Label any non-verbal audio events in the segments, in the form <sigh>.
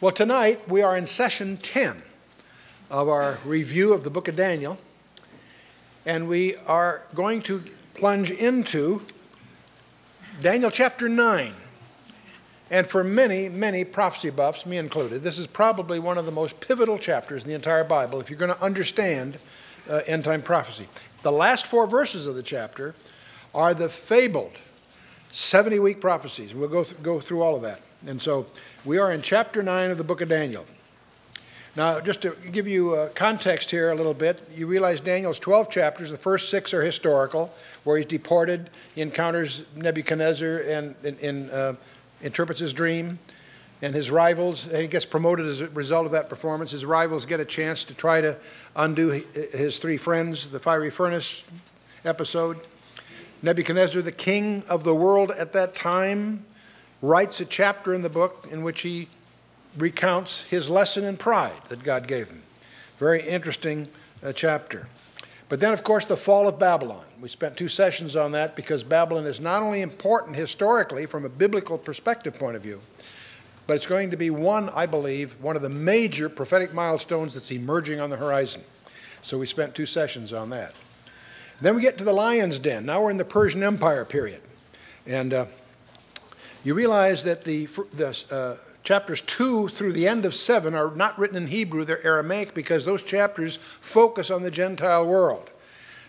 Well, tonight we are in session 10 of our review of the book of Daniel, and we are going to plunge into Daniel chapter 9. And for many, many prophecy buffs, me included, this is probably one of the most pivotal chapters in the entire Bible if you're going to understand uh, end time prophecy. The last four verses of the chapter are the fabled 70 week prophecies. We'll go, th- go through all of that. And so we are in chapter 9 of the book of Daniel. Now, just to give you uh, context here a little bit, you realize Daniel's 12 chapters. The first six are historical, where he's deported, he encounters Nebuchadnezzar and, and, and uh, interprets his dream, and his rivals, and he gets promoted as a result of that performance. His rivals get a chance to try to undo his three friends, the fiery furnace episode. Nebuchadnezzar, the king of the world at that time, writes a chapter in the book in which he recounts his lesson in pride that God gave him. Very interesting uh, chapter. But then, of course, the fall of Babylon. We spent two sessions on that because Babylon is not only important historically from a biblical perspective point of view, but it's going to be one, I believe, one of the major prophetic milestones that's emerging on the horizon. So we spent two sessions on that. Then we get to the lion's den. Now we're in the Persian Empire period. And uh, you realize that the, the uh, chapters 2 through the end of 7 are not written in Hebrew, they're Aramaic because those chapters focus on the Gentile world.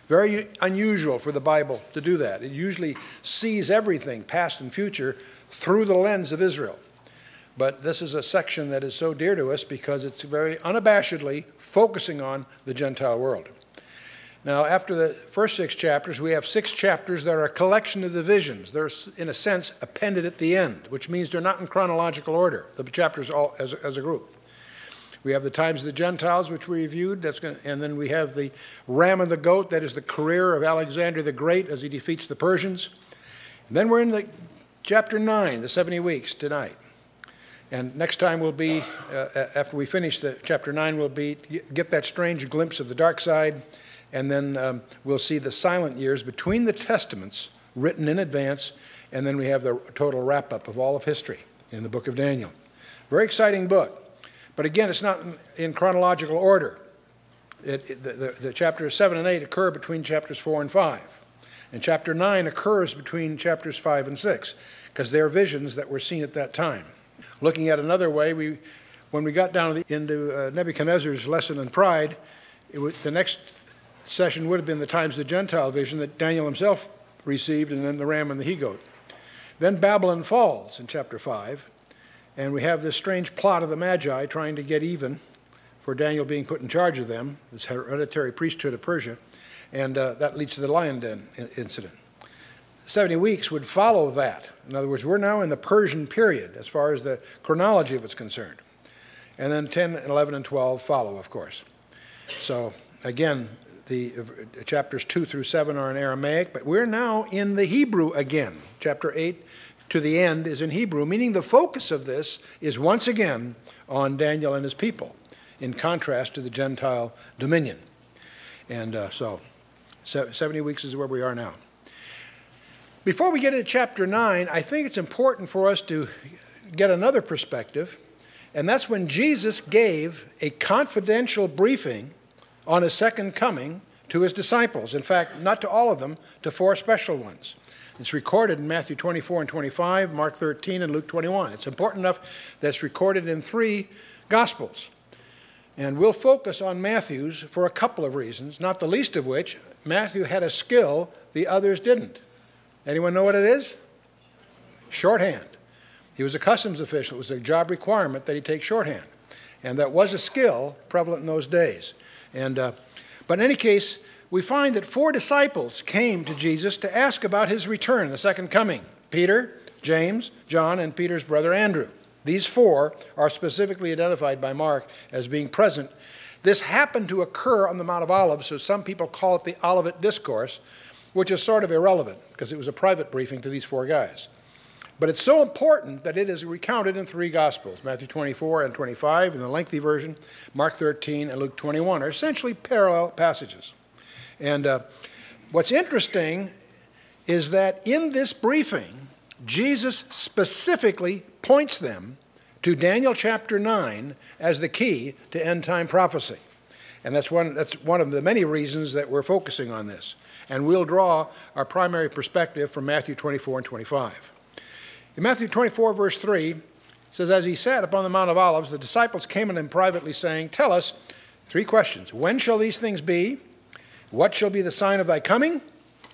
Very unusual for the Bible to do that. It usually sees everything, past and future, through the lens of Israel. But this is a section that is so dear to us because it's very unabashedly focusing on the Gentile world. Now, after the first six chapters, we have six chapters that are a collection of the visions. They're, in a sense, appended at the end, which means they're not in chronological order, the chapters all as, as a group. We have the times of the Gentiles, which we reviewed, that's going and then we have the ram and the goat, that is the career of Alexander the Great as he defeats the Persians. And then we're in the chapter 9, the 70 weeks, tonight. And next time will be, uh, after we finish the chapter 9, We'll be get that strange glimpse of the dark side and then um, we'll see the silent years between the testaments written in advance, and then we have the total wrap up of all of history in the book of Daniel. Very exciting book. But again, it's not in, chronological order. It, it, the, the, the chapters 7 and 8 occur between chapters 4 and 5. And chapter 9 occurs between chapters 5 and 6, because they're visions that were seen at that time. Looking at another way, we, when we got down into uh, Nebuchadnezzar's lesson in pride, was, the next session would have been the times of the Gentile vision that Daniel himself received, and then the ram and the he goat. Then Babylon falls in chapter 5, and we have this strange plot of the Magi trying to get even for Daniel being put in charge of them, this hereditary priesthood of Persia, and uh, that leads to the lion den incident. 70 weeks would follow that. In other words, we're now in the Persian period as far as the chronology of it's concerned. And then 10, 11, and 12 follow, of course. So, again, the uh, chapters 2 through 7 are in Aramaic, but we're now in the Hebrew again. Chapter 8 to the end is in Hebrew, meaning the focus of this is once again on Daniel and his people, in contrast to the Gentile dominion. And uh, so, 70 weeks is where we are now. Before we get into chapter 9, I think it's important for us to get another perspective, and that's when Jesus gave a confidential briefing on his second coming to his disciples. In fact, not to all of them, to four special ones. It's recorded in Matthew 24 and 25, Mark 13, and Luke 21. It's important enough that it's recorded in three Gospels. And we'll focus on Matthew's for a couple of reasons, not the least of which, Matthew had a skill the others didn't. Anyone know what it is? Shorthand. He was a customs official. It was a job requirement that he take shorthand. And that was a skill prevalent in those days. And, uh, but in any case, we find that four disciples came to Jesus to ask about his return, the second coming Peter, James, John, and Peter's brother Andrew. These four are specifically identified by Mark as being present. This happened to occur on the Mount of Olives, so some people call it the Olivet Discourse, which is sort of irrelevant because it was a private briefing to these four guys. But it's so important that it is recounted in three Gospels Matthew 24 and 25 in the lengthy version, Mark 13 and Luke 21 are essentially parallel passages. And uh, what's interesting is that in this briefing, Jesus specifically points them to Daniel chapter 9 as the key to end time prophecy. And that's one, that's one of the many reasons that we're focusing on this. And we'll draw our primary perspective from Matthew 24 and 25. In Matthew 24, verse 3, it says, As he sat upon the Mount of Olives, the disciples came unto him privately, saying, Tell us three questions. When shall these things be? What shall be the sign of thy coming?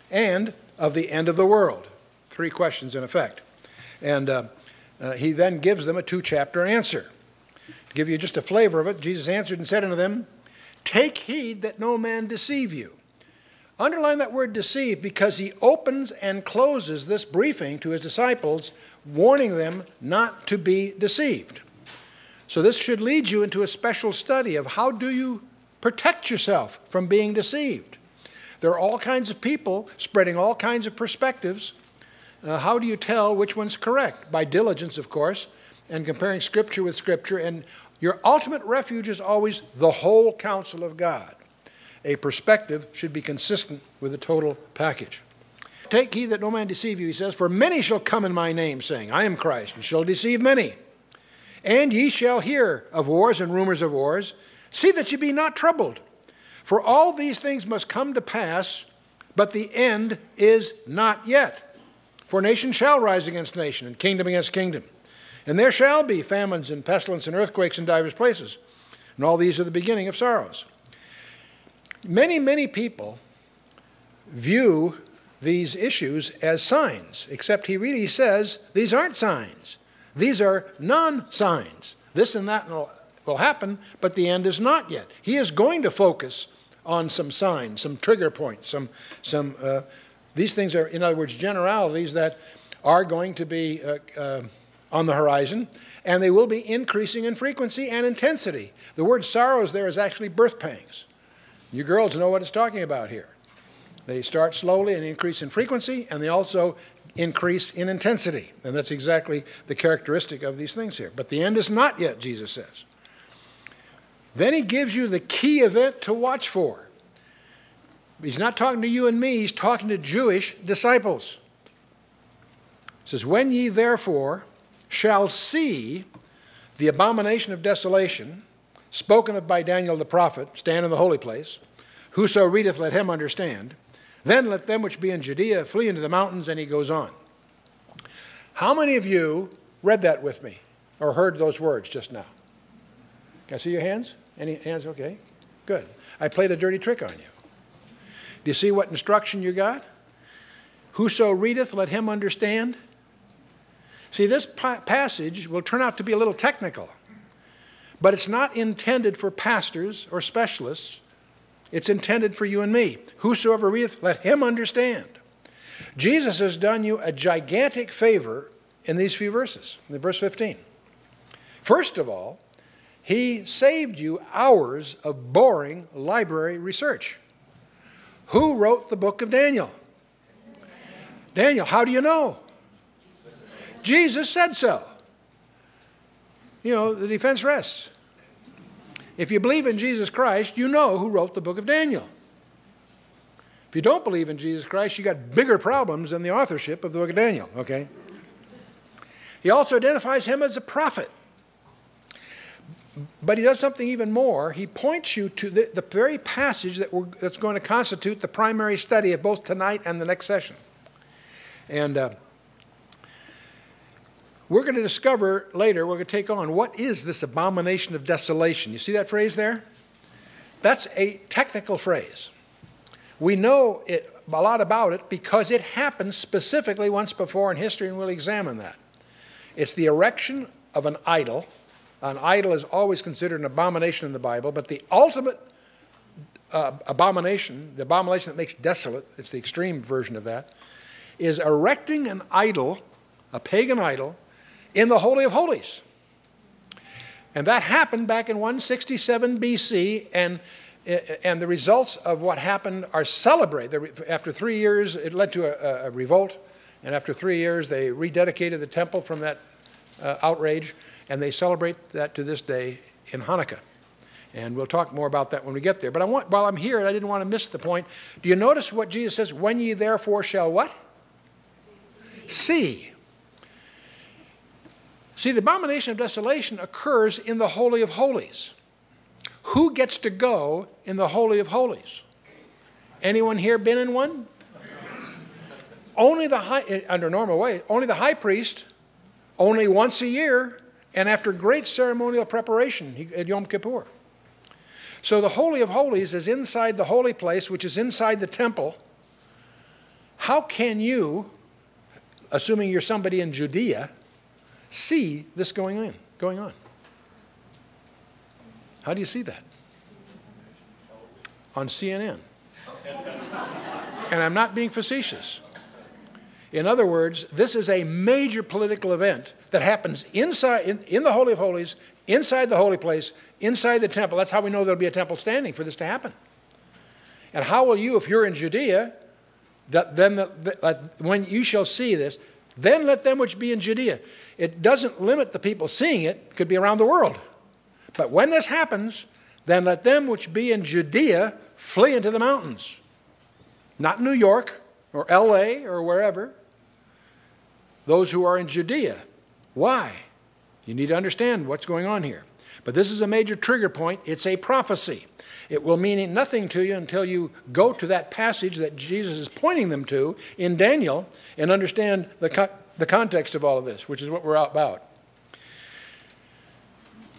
And of the end of the world? Three questions in effect. And uh, uh, he then gives them a two chapter answer. To give you just a flavor of it, Jesus answered and said unto them, Take heed that no man deceive you. Underline that word deceive because he opens and closes this briefing to his disciples, warning them not to be deceived. So, this should lead you into a special study of how do you protect yourself from being deceived. There are all kinds of people spreading all kinds of perspectives. Uh, how do you tell which one's correct? By diligence, of course, and comparing Scripture with Scripture. And your ultimate refuge is always the whole counsel of God a perspective should be consistent with the total package. Take heed that no man deceive you, he says, for many shall come in my name, saying, I am Christ, and shall deceive many. And ye shall hear of wars and rumors of wars. See that ye be not troubled. For all these things must come to pass, but the end is not yet. For nation shall rise against nation, and kingdom against kingdom. And there shall be famines and pestilence and earthquakes in divers places. And all these are the beginning of sorrows. Many, many people view these issues as signs, except he really says these aren't signs. These are non signs. This and that will, will happen, but the end is not yet. He is going to focus on some signs, some trigger points, some, some uh, these things are, in other words, generalities that are going to be uh, uh, on the horizon, and they will be increasing in frequency and intensity. The word sorrows there is actually birth pangs. You girls know what it's talking about here. They start slowly and increase in frequency, and they also increase in intensity. And that's exactly the characteristic of these things here. But the end is not yet, Jesus says. Then he gives you the key event to watch for. He's not talking to you and me, he's talking to Jewish disciples. He says, When ye therefore shall see the abomination of desolation, spoken of by Daniel the prophet, stand in the holy place. Whoso readeth, let him understand. Then let them which be in Judea flee into the mountains, and he goes on. How many of you read that with me or heard those words just now? Can I see your hands? Any hands? Okay, good. I played a dirty trick on you. Do you see what instruction you got? Whoso readeth, let him understand. See, this pa passage will turn out to be a little technical. But it's not intended for pastors or specialists. It's intended for you and me. Whosoever readeth, let him understand. Jesus has done you a gigantic favor in these few verses, in verse 15. First of all, he saved you hours of boring library research. Who wrote the book of Daniel? Daniel, how do you know? Jesus said so you know, the defense rests. If you believe in Jesus Christ, you know who wrote the book of Daniel. If you don't believe in Jesus Christ, you got bigger problems than the authorship of the book of Daniel, okay? He also identifies him as a prophet. But he does something even more. He points you to the, the very passage that that's going to constitute the primary study of both tonight and the next session. And uh, we're going to discover later, we're going to take on what is this abomination of desolation. You see that phrase there? That's a technical phrase. We know it, a lot about it because it happened specifically once before in history, and we'll examine that. It's the erection of an idol. An idol is always considered an abomination in the Bible, but the ultimate uh, abomination, the abomination that makes desolate, it's the extreme version of that, is erecting an idol, a pagan idol, in the Holy of Holies. And that happened back in 167 BC, and, and the results of what happened are celebrated. After three years, it led to a, a revolt, and after three years, they rededicated the temple from that uh, outrage, and they celebrate that to this day in Hanukkah. And we'll talk more about that when we get there. But I want, while I'm here, I didn't want to miss the point. Do you notice what Jesus says? When ye therefore shall what? See. See. See, the abomination of desolation occurs in the Holy of Holies. Who gets to go in the Holy of Holies? Anyone here been in one? only the high, eh, under normal way, only the high priest, only once a year, and after great ceremonial preparation at Yom Kippur. So the Holy of Holies is inside the holy place, which is inside the temple. How can you, assuming you're somebody in Judea, see this going on? Going on? How do you see that? On CNN. And I'm not being facetious. In other words, this is a major political event that happens inside in, in, the Holy of Holies, inside the holy place, inside the temple. That's how we know there'll be a temple standing for this to happen. And how will you, if you're in Judea, that then the, when you shall see this, then let them which be in Judea. It doesn't limit the people seeing it, it could be around the world. But when this happens, then let them which be in Judea flee into the mountains. Not New York or LA or wherever. Those who are in Judea. Why? You need to understand what's going on here. But this is a major trigger point. It's a prophecy. It will mean nothing to you until you go to that passage that Jesus is pointing them to in Daniel and understand the, co the context of all of this, which is what we're about.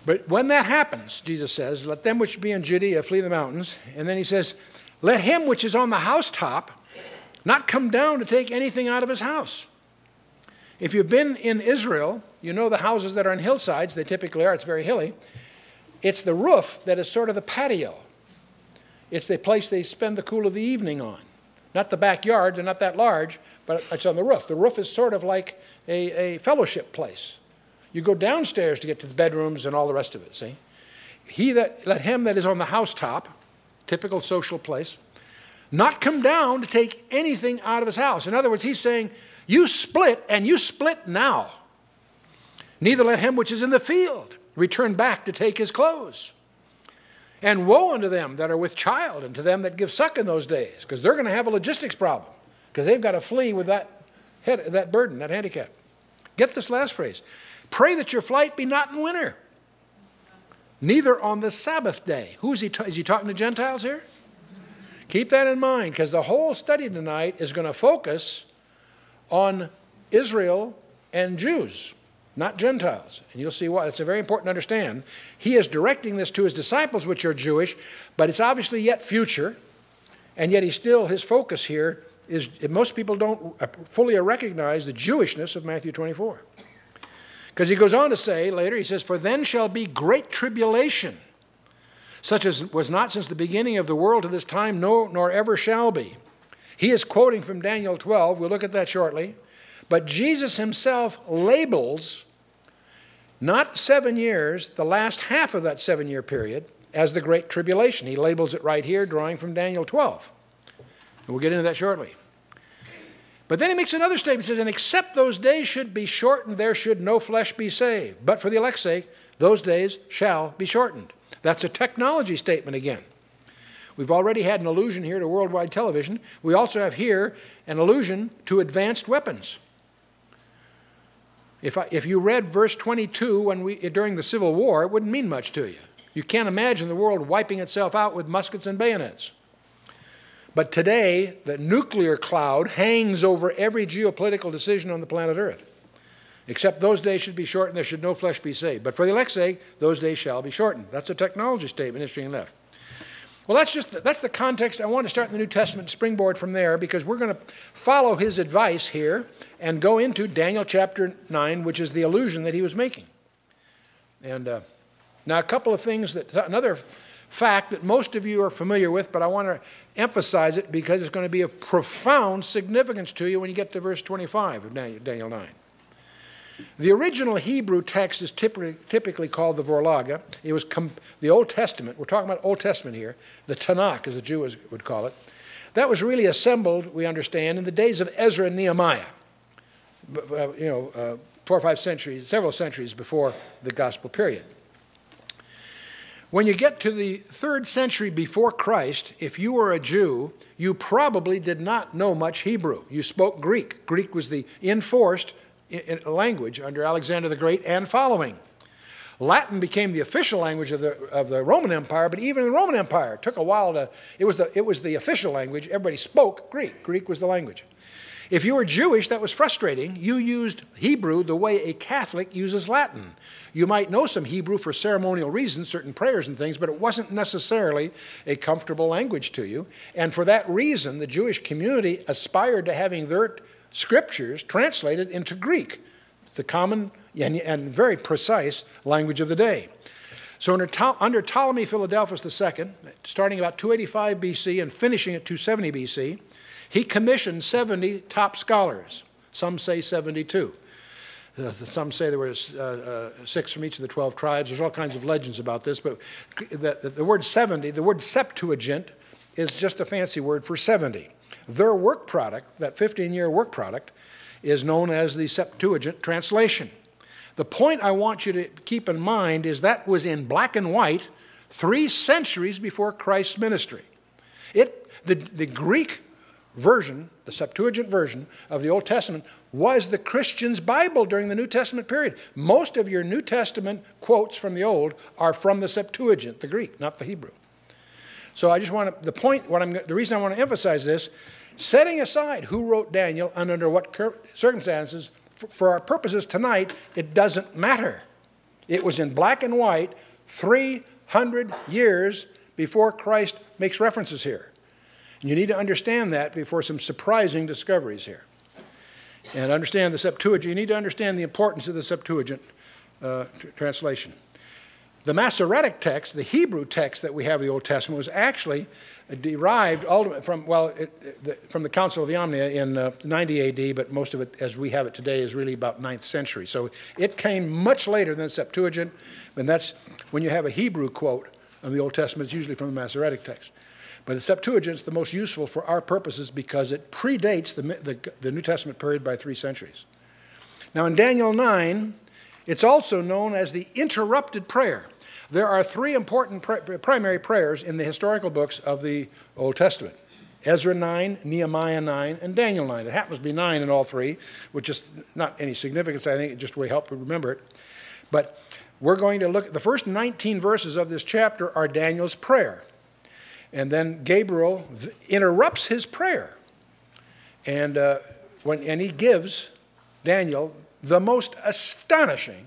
But when that happens, Jesus says, let them which be in Judea flee the mountains. And then he says, let him which is on the housetop not come down to take anything out of his house. If you've been in Israel, you know the houses that are on hillsides, they typically are, it's very hilly. It's the roof that is sort of the patio. It's the place they spend the cool of the evening on. Not the backyard, they're not that large, but it's on the roof. The roof is sort of like a, a fellowship place. You go downstairs to get to the bedrooms and all the rest of it, see? He that, let him that is on the housetop, typical social place, not come down to take anything out of his house. In other words, he's saying, You split, and you split now. Neither let him which is in the field return back to take his clothes. And woe unto them that are with child, and to them that give suck in those days, because they're going to have a logistics problem, because they've got to flee with that, head, that burden, that handicap. Get this last phrase Pray that your flight be not in winter, neither on the Sabbath day. Who is he? is he talking to Gentiles here? Keep that in mind, because the whole study tonight is going to focus on Israel and Jews not Gentiles. And you'll see why. It's very important to understand. He is directing this to his disciples, which are Jewish, but it's obviously yet future. And yet, he's still, his focus here is most people don't fully recognize the Jewishness of Matthew 24. Because he goes on to say later, he says, For then shall be great tribulation, such as was not since the beginning of the world to this time, no, nor ever shall be. He is quoting from Daniel 12. We'll look at that shortly. But Jesus himself labels not seven years, the last half of that seven year period, as the Great Tribulation. He labels it right here, drawing from Daniel 12. And we'll get into that shortly. But then he makes another statement. He says, And except those days should be shortened, there should no flesh be saved. But for the elect's sake, those days shall be shortened. That's a technology statement again. We've already had an allusion here to worldwide television. We also have here an allusion to advanced weapons. If, I, if you read verse 22 when we, during the Civil War, it wouldn't mean much to you. You can't imagine the world wiping itself out with muskets and bayonets. But today, the nuclear cloud hangs over every geopolitical decision on the planet Earth. Except those days should be shortened, there should no flesh be saved. But for the elect's sake, those days shall be shortened. That's a technology statement, and left. Well, that's just that's the context. I want to start in the New Testament, springboard from there, because we're going to follow his advice here and go into Daniel chapter 9, which is the allusion that he was making. And uh, now, a couple of things that another fact that most of you are familiar with, but I want to emphasize it because it's going to be of profound significance to you when you get to verse 25 of Daniel 9. The original Hebrew text is typically, typically called the Vorlage. It was the Old Testament. We're talking about Old Testament here. The Tanakh, as the Jews would call it. That was really assembled, we understand, in the days of Ezra and Nehemiah. Uh, you know, uh, four or five centuries, several centuries before the Gospel period. When you get to the third century before Christ, if you were a Jew, you probably did not know much Hebrew. You spoke Greek. Greek was the enforced language under Alexander the Great and following. Latin became the official language of the, of the Roman Empire, but even the Roman Empire, took a while to, it was, the, it was the official language. Everybody spoke Greek. Greek was the language. If you were Jewish, that was frustrating. You used Hebrew the way a Catholic uses Latin. You might know some Hebrew for ceremonial reasons, certain prayers and things, but it wasn't necessarily a comfortable language to you. And for that reason, the Jewish community aspired to having their scriptures translated into Greek, the common and, and very precise language of the day. So under, under Ptolemy Philadelphus II, starting about 285 BC and finishing at 270 BC, he commissioned 70 top scholars. Some say 72. Uh, some say there were uh, uh, six from each of the 12 tribes. There's all kinds of legends about this, but the, the, the word 70, the word Septuagint, is just a fancy word for 70. Their work product, that 15 year work product, is known as the Septuagint translation. The point I want you to keep in mind is that was in black and white three centuries before Christ's ministry. It, the, the Greek version, the Septuagint version of the Old Testament, was the Christian's Bible during the New Testament period. Most of your New Testament quotes from the Old are from the Septuagint, the Greek, not the Hebrew. So I just want to, the point, what I'm, the reason I want to emphasize this, setting aside who wrote Daniel and under what circumstances, for our purposes tonight, it doesn't matter. It was in black and white 300 years before Christ makes references here. And you need to understand that before some surprising discoveries here. And understand the Septuagint. You need to understand the importance of the Septuagint uh, translation. The Masoretic text, the Hebrew text that we have in the Old Testament, was actually derived from, well, it, the, from the Council of Yamnia in uh, 90 AD, but most of it, as we have it today, is really about 9th century. So it came much later than the Septuagint, and that's when you have a Hebrew quote of the Old Testament, it's usually from the Masoretic text. But the Septuagint is the most useful for our purposes because it predates the, the, the New Testament period by three centuries. Now, in Daniel 9, it's also known as the interrupted prayer. There are three important primary prayers in the historical books of the Old Testament Ezra 9, Nehemiah 9, and Daniel 9. It happens to be 9 in all three, which is not any significance. I think it just will help to remember it. But we're going to look at the first 19 verses of this chapter are Daniel's prayer. And then Gabriel interrupts his prayer. And, uh, when, and he gives Daniel the most astonishing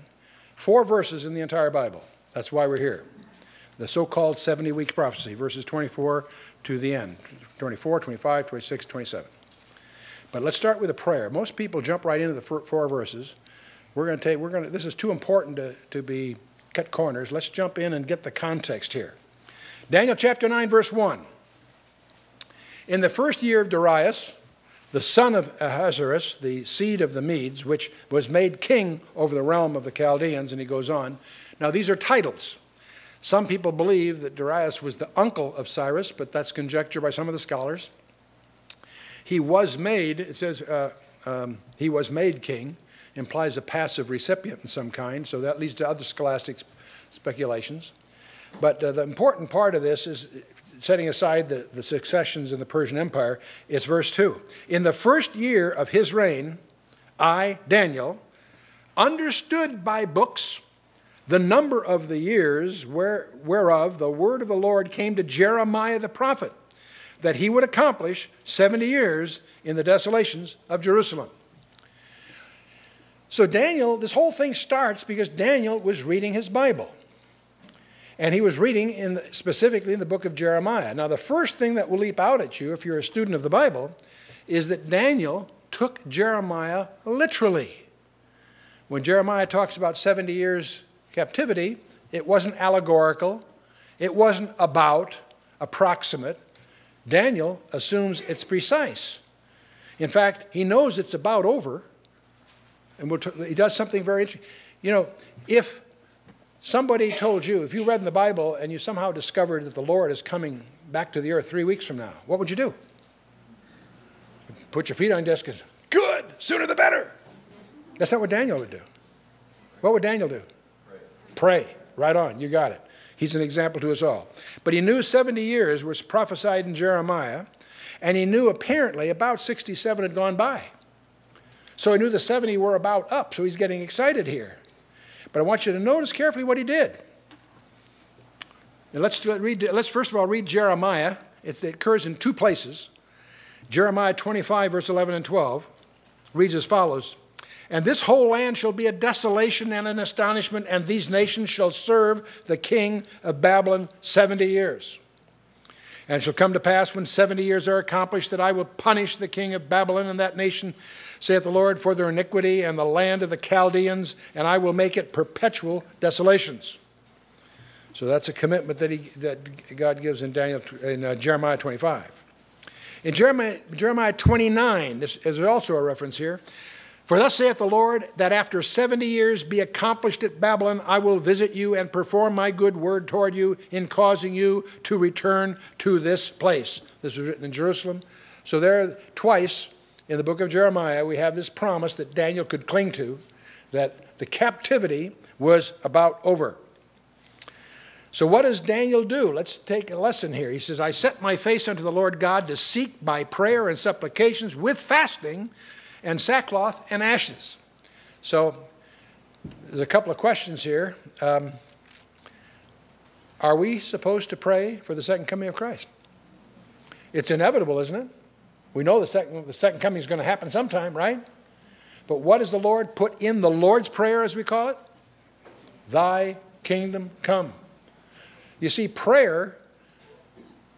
four verses in the entire Bible. That's why we're here. The so called 70 week prophecy, verses 24 to the end 24, 25, 26, 27. But let's start with a prayer. Most people jump right into the four verses. We're going to take, we're going to, this is too important to, to be cut corners. Let's jump in and get the context here. Daniel chapter 9, verse 1. In the first year of Darius, the son of Ahasuerus, the seed of the Medes, which was made king over the realm of the Chaldeans, and he goes on. Now, these are titles. Some people believe that Darius was the uncle of Cyrus, but that's conjecture by some of the scholars. He was made, it says, uh, um, he was made king, implies a passive recipient in some kind, so that leads to other scholastic speculations. But uh, the important part of this is setting aside the, the successions in the Persian Empire, it's verse 2. In the first year of his reign, I, Daniel, understood by books the number of the years where, whereof the word of the Lord came to Jeremiah the prophet, that he would accomplish 70 years in the desolations of Jerusalem. So, Daniel, this whole thing starts because Daniel was reading his Bible. And he was reading in the, specifically in the book of Jeremiah. Now, the first thing that will leap out at you if you're a student of the Bible is that Daniel took Jeremiah literally. When Jeremiah talks about 70 years captivity, it wasn't allegorical, it wasn't about, approximate. Daniel assumes it's precise. In fact, he knows it's about over, and we'll he does something very interesting. You know, if Somebody told you, if you read in the Bible and you somehow discovered that the Lord is coming back to the earth three weeks from now, what would you do? Put your feet on your desk and say, good, sooner the better. That's not what Daniel would do. What would Daniel do? Pray. Right on, you got it. He's an example to us all. But he knew 70 years was prophesied in Jeremiah, and he knew apparently about 67 had gone by. So he knew the 70 were about up, so he's getting excited here. But I want you to notice carefully what he did. And let's, read, let's first of all read Jeremiah. It occurs in two places. Jeremiah 25, verse 11 and 12 reads as follows And this whole land shall be a desolation and an astonishment, and these nations shall serve the king of Babylon 70 years. And it shall come to pass when 70 years are accomplished that I will punish the king of Babylon and that nation, saith the Lord, for their iniquity and the land of the Chaldeans, and I will make it perpetual desolations. So that's a commitment that, he, that God gives in, Daniel, in uh, Jeremiah 25. In Jeremiah, Jeremiah 29, this is also a reference here. For thus saith the Lord, that after 70 years be accomplished at Babylon, I will visit you and perform my good word toward you in causing you to return to this place. This was written in Jerusalem. So, there, twice in the book of Jeremiah, we have this promise that Daniel could cling to that the captivity was about over. So, what does Daniel do? Let's take a lesson here. He says, I set my face unto the Lord God to seek by prayer and supplications with fasting and sackcloth and ashes. So, there's a couple of questions here. Um, are we supposed to pray for the second coming of Christ? It's inevitable, isn't it? We know the second, the second coming is going to happen sometime, right? But what does the Lord put in the Lord's Prayer, as we call it? Thy kingdom come. You see, prayer,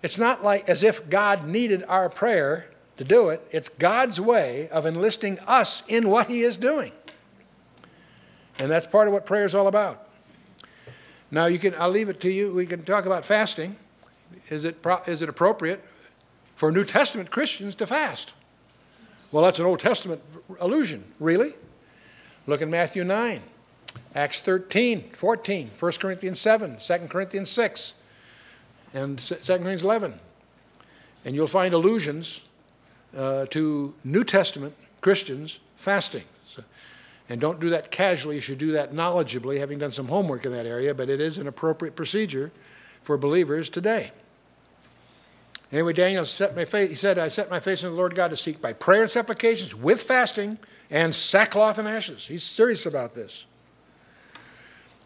it's not like as if God needed our prayer to do it. It's God's way of enlisting us in what He is doing. And that's part of what prayer is all about. Now, you can, I'll leave it to you. We can talk about fasting. Is it, is it appropriate for New Testament Christians to fast? Well, that's an Old Testament allusion. Really? Look at Matthew 9. Acts 13, 14, 1 Corinthians 7, 2 Corinthians 6, and 2 Corinthians 11. And you'll find allusions uh, to New Testament Christians fasting. So, and don't do that casually, you should do that knowledgeably, having done some homework in that area, but it is an appropriate procedure for believers today. Anyway, Daniel set my face, he said, I set my face on the Lord God to seek by prayer and supplications with fasting and sackcloth and ashes. He's serious about this.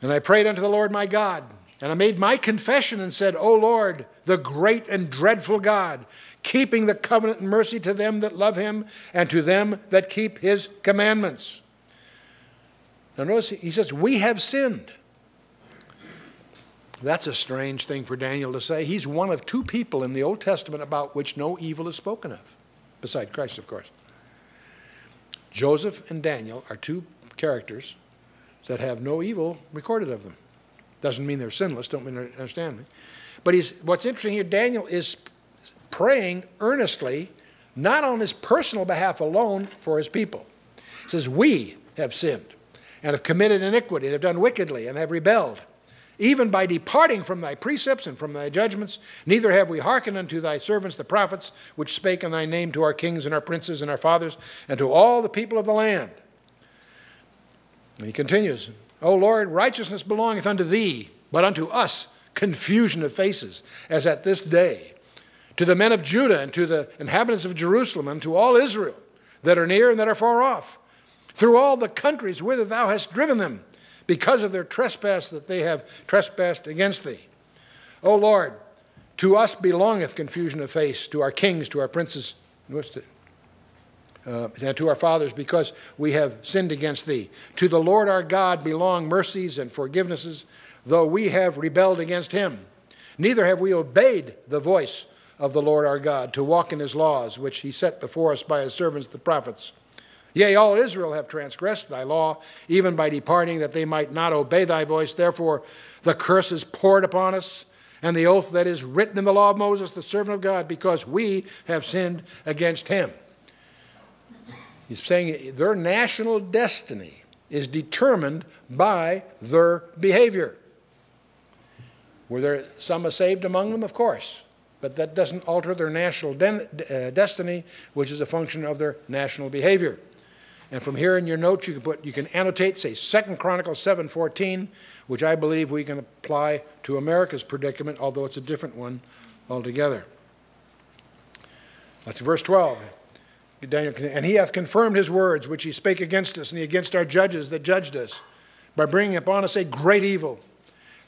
And I prayed unto the Lord my God, and I made my confession and said, O Lord, the great and dreadful God, keeping the covenant and mercy to them that love him and to them that keep his commandments. Now notice he says, We have sinned. That's a strange thing for Daniel to say. He's one of two people in the Old Testament about which no evil is spoken of, beside Christ, of course. Joseph and Daniel are two characters that have no evil recorded of them. Doesn't mean they're sinless, don't mean understand me. But he's, what's interesting here, Daniel is praying earnestly, not on his personal behalf alone, for his people. He says, We have sinned and have committed iniquity and have done wickedly and have rebelled. Even by departing from thy precepts and from thy judgments, neither have we hearkened unto thy servants the prophets, which spake in thy name to our kings and our princes and our fathers, and to all the people of the land. And he continues, O Lord, righteousness belongeth unto thee, but unto us confusion of faces, as at this day. To the men of Judah and to the inhabitants of Jerusalem and to all Israel that are near and that are far off, through all the countries whither thou hast driven them, because of their trespass that they have trespassed against thee. O Lord, to us belongeth confusion of face, to our kings, to our princes. Uh, to our fathers because we have sinned against thee. To the Lord our God belong mercies and forgivenesses, though we have rebelled against him. Neither have we obeyed the voice of the Lord our God to walk in his laws, which he set before us by his servants the prophets. Yea, all Israel have transgressed thy law, even by departing, that they might not obey thy voice. Therefore, the curse is poured upon us, and the oath that is written in the law of Moses, the servant of God, because we have sinned against him. He's saying their national destiny is determined by their behavior. Were there some saved among them? Of course. But that doesn't alter their national uh, destiny, which is a function of their national behavior. And from here in your notes, you can put, you can annotate, say, Second Chronicles 7:14, which I believe we can apply to America's predicament, although it's a different one altogether. That's verse 12. Daniel, and he hath confirmed his words which he spake against us and he against our judges that judged us, by bringing upon us a great evil.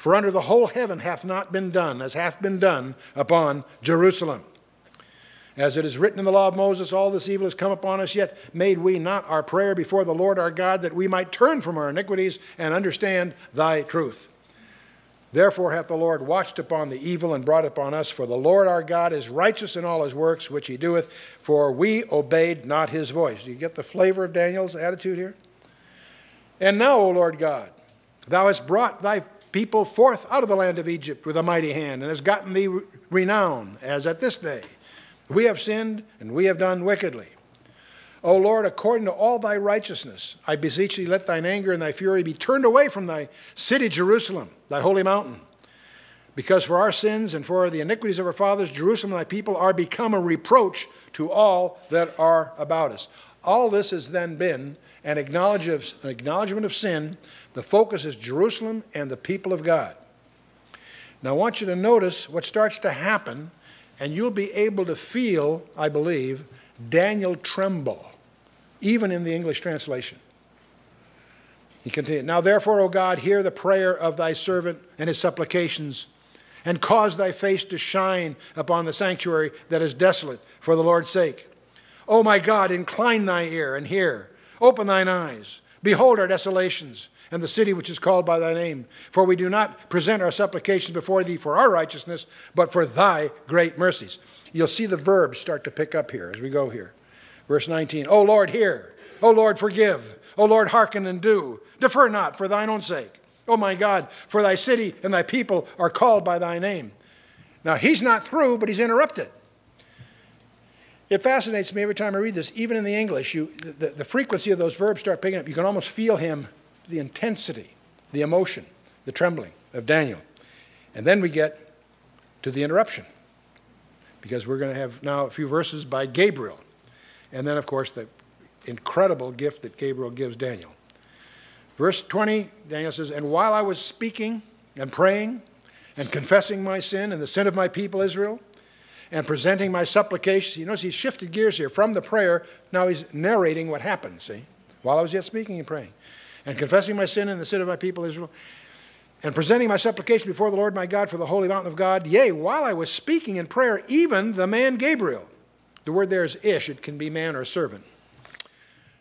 For under the whole heaven hath not been done as hath been done upon Jerusalem. As it is written in the law of Moses, all this evil has come upon us, yet made we not our prayer before the Lord our God that we might turn from our iniquities and understand thy truth. Therefore hath the Lord watched upon the evil and brought upon us, for the Lord our God is righteous in all his works which he doeth, for we obeyed not his voice. Do you get the flavor of Daniel's attitude here? And now, O Lord God, thou hast brought thy people forth out of the land of Egypt with a mighty hand, and has gotten thee renown, as at this day. We have sinned, and we have done wickedly. O Lord, according to all thy righteousness, I beseech thee, let thine anger and thy fury be turned away from thy city, Jerusalem, thy holy mountain. Because for our sins and for the iniquities of our fathers, Jerusalem thy people are become a reproach to all that are about us. All this has then been an acknowledgement of sin. The focus is Jerusalem and the people of God. Now, I want you to notice what starts to happen, and you'll be able to feel, I believe, Daniel tremble even in the English translation. He continued, Now therefore, O God, hear the prayer of thy servant and his supplications, and cause thy face to shine upon the sanctuary that is desolate for the Lord's sake. O my God, incline thy ear and hear. Open thine eyes. Behold our desolations and the city which is called by thy name. For we do not present our supplications before thee for our righteousness, but for thy great mercies. You'll see the verbs start to pick up here as we go here. Verse 19, O Lord, hear. O Lord, forgive. O Lord, hearken and do. Defer not for thine own sake. O my God, for thy city and thy people are called by thy name. Now, he's not through, but he's interrupted. It fascinates me every time I read this, even in the English, you, the, the frequency of those verbs start picking up. You can almost feel him, the intensity, the emotion, the trembling of Daniel. And then we get to the interruption, because we're going to have now a few verses by Gabriel. And then, of course, the incredible gift that Gabriel gives Daniel. Verse 20, Daniel says, And while I was speaking and praying and confessing my sin and the sin of my people Israel, and presenting my supplications, you notice he's shifted gears here from the prayer, now he's narrating what happened, see? While I was yet speaking and praying, and confessing my sin and the sin of my people Israel, and presenting my supplication before the Lord my God for the holy mountain of God, yea, while I was speaking in prayer, even the man Gabriel, the word there is ish, it can be man or servant.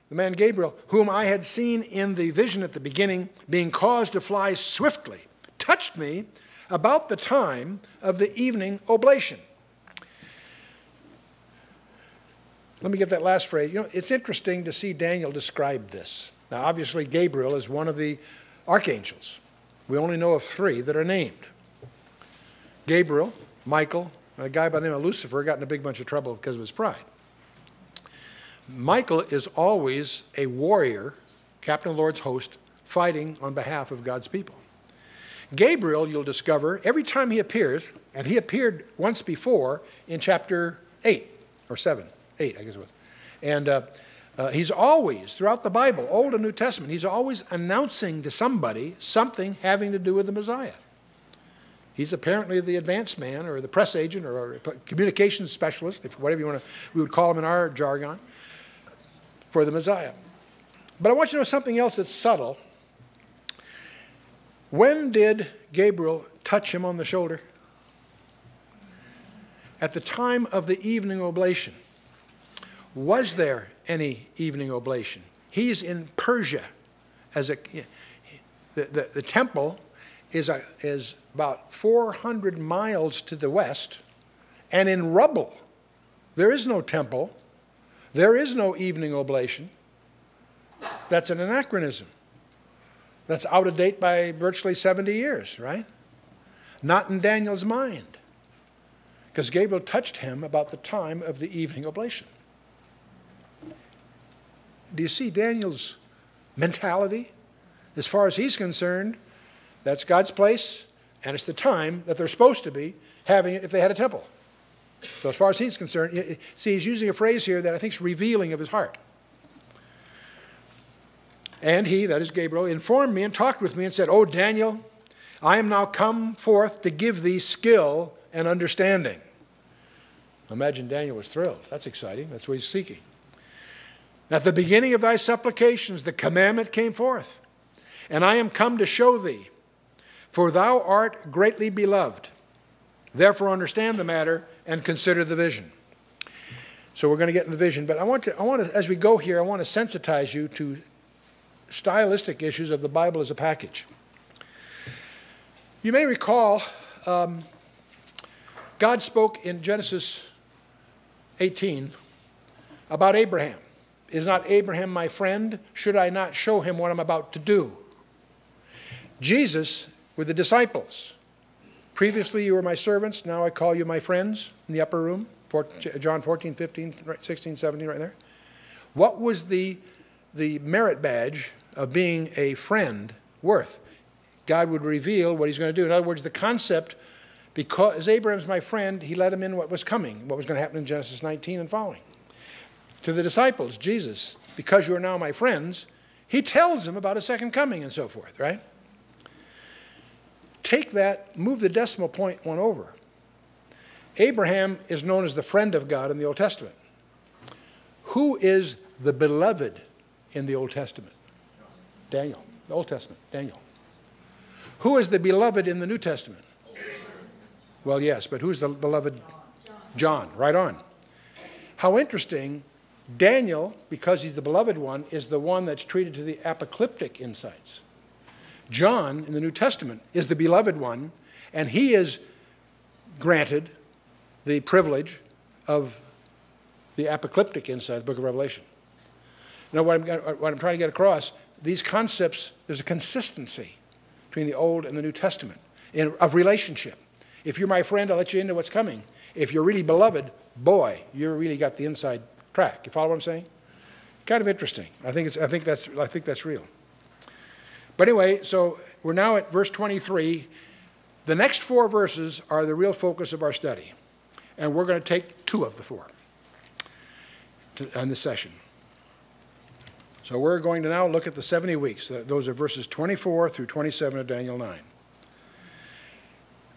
The man Gabriel, whom I had seen in the vision at the beginning, being caused to fly swiftly, touched me about the time of the evening oblation. Let me get that last phrase. You know, it's interesting to see Daniel describe this. Now, obviously, Gabriel is one of the archangels. We only know of three that are named Gabriel, Michael, and a guy by the name of Lucifer got in a big bunch of trouble because of his pride. Michael is always a warrior, captain of the Lord's host, fighting on behalf of God's people. Gabriel, you'll discover, every time he appears, and he appeared once before in chapter 8 or 7, 8, I guess it was. And uh, uh, he's always, throughout the Bible, Old and New Testament, he's always announcing to somebody something having to do with the Messiah. He's apparently the advanced man or the press agent or communications specialist, if whatever you want to, we would call him in our jargon, for the Messiah. But I want you to know something else that's subtle. When did Gabriel touch him on the shoulder? At the time of the evening oblation. Was there any evening oblation? He's in Persia as a the, the, the temple is, a, is about 400 miles to the west and in rubble. There is no temple. There is no evening oblation. That's an anachronism. That's out of date by virtually 70 years, right? Not in Daniel's mind. Because Gabriel touched him about the time of the evening oblation. Do you see Daniel's mentality? As far as he's concerned, that's God's place, and it's the time that they're supposed to be having it if they had a temple. So, as far as he's concerned, see, he's using a phrase here that I think is revealing of his heart. And he, that is Gabriel, informed me and talked with me and said, Oh, Daniel, I am now come forth to give thee skill and understanding. Imagine Daniel was thrilled. That's exciting. That's what he's seeking. At the beginning of thy supplications, the commandment came forth, and I am come to show thee, for thou art greatly beloved. Therefore, understand the matter and consider the vision. So we're going to get in the vision, but I want to, I want to, as we go here, I want to sensitize you to stylistic issues of the Bible as a package. You may recall um, God spoke in Genesis 18 about Abraham. Is not Abraham my friend? Should I not show him what I'm about to do? Jesus with the disciples. Previously you were my servants, now I call you my friends in the upper room. John 14, 15, 16, 17, right there. What was the, the merit badge of being a friend worth? God would reveal what he's going to do. In other words, the concept, because Abraham's my friend, he let him in what was coming, what was going to happen in Genesis 19 and following. To the disciples, Jesus, because you are now my friends, he tells them about a second coming and so forth, right? Take that, move the decimal point one over. Abraham is known as the friend of God in the Old Testament. Who is the beloved in the Old Testament? Daniel, the Old Testament, Daniel. Who is the beloved in the New Testament? Well, yes, but who's the beloved? John, right on. How interesting, Daniel, because he's the beloved one, is the one that's treated to the apocalyptic insights. John in the New Testament is the beloved one, and he is granted the privilege of the apocalyptic insight the book of Revelation. Now, what I'm, what I'm trying to get across, these concepts, there's a consistency between the Old and the New Testament in, of relationship. If you're my friend, I'll let you into what's coming. If you're really beloved, boy, you really got the inside track. You follow what I'm saying? Kind of interesting. I think, it's, I think, that's, I think that's real. But anyway, so we're now at verse 23. The next four verses are the real focus of our study and we're going to take two of the four in this session. So we're going to now look at the 70 weeks. Those are verses 24 through 27 of Daniel 9.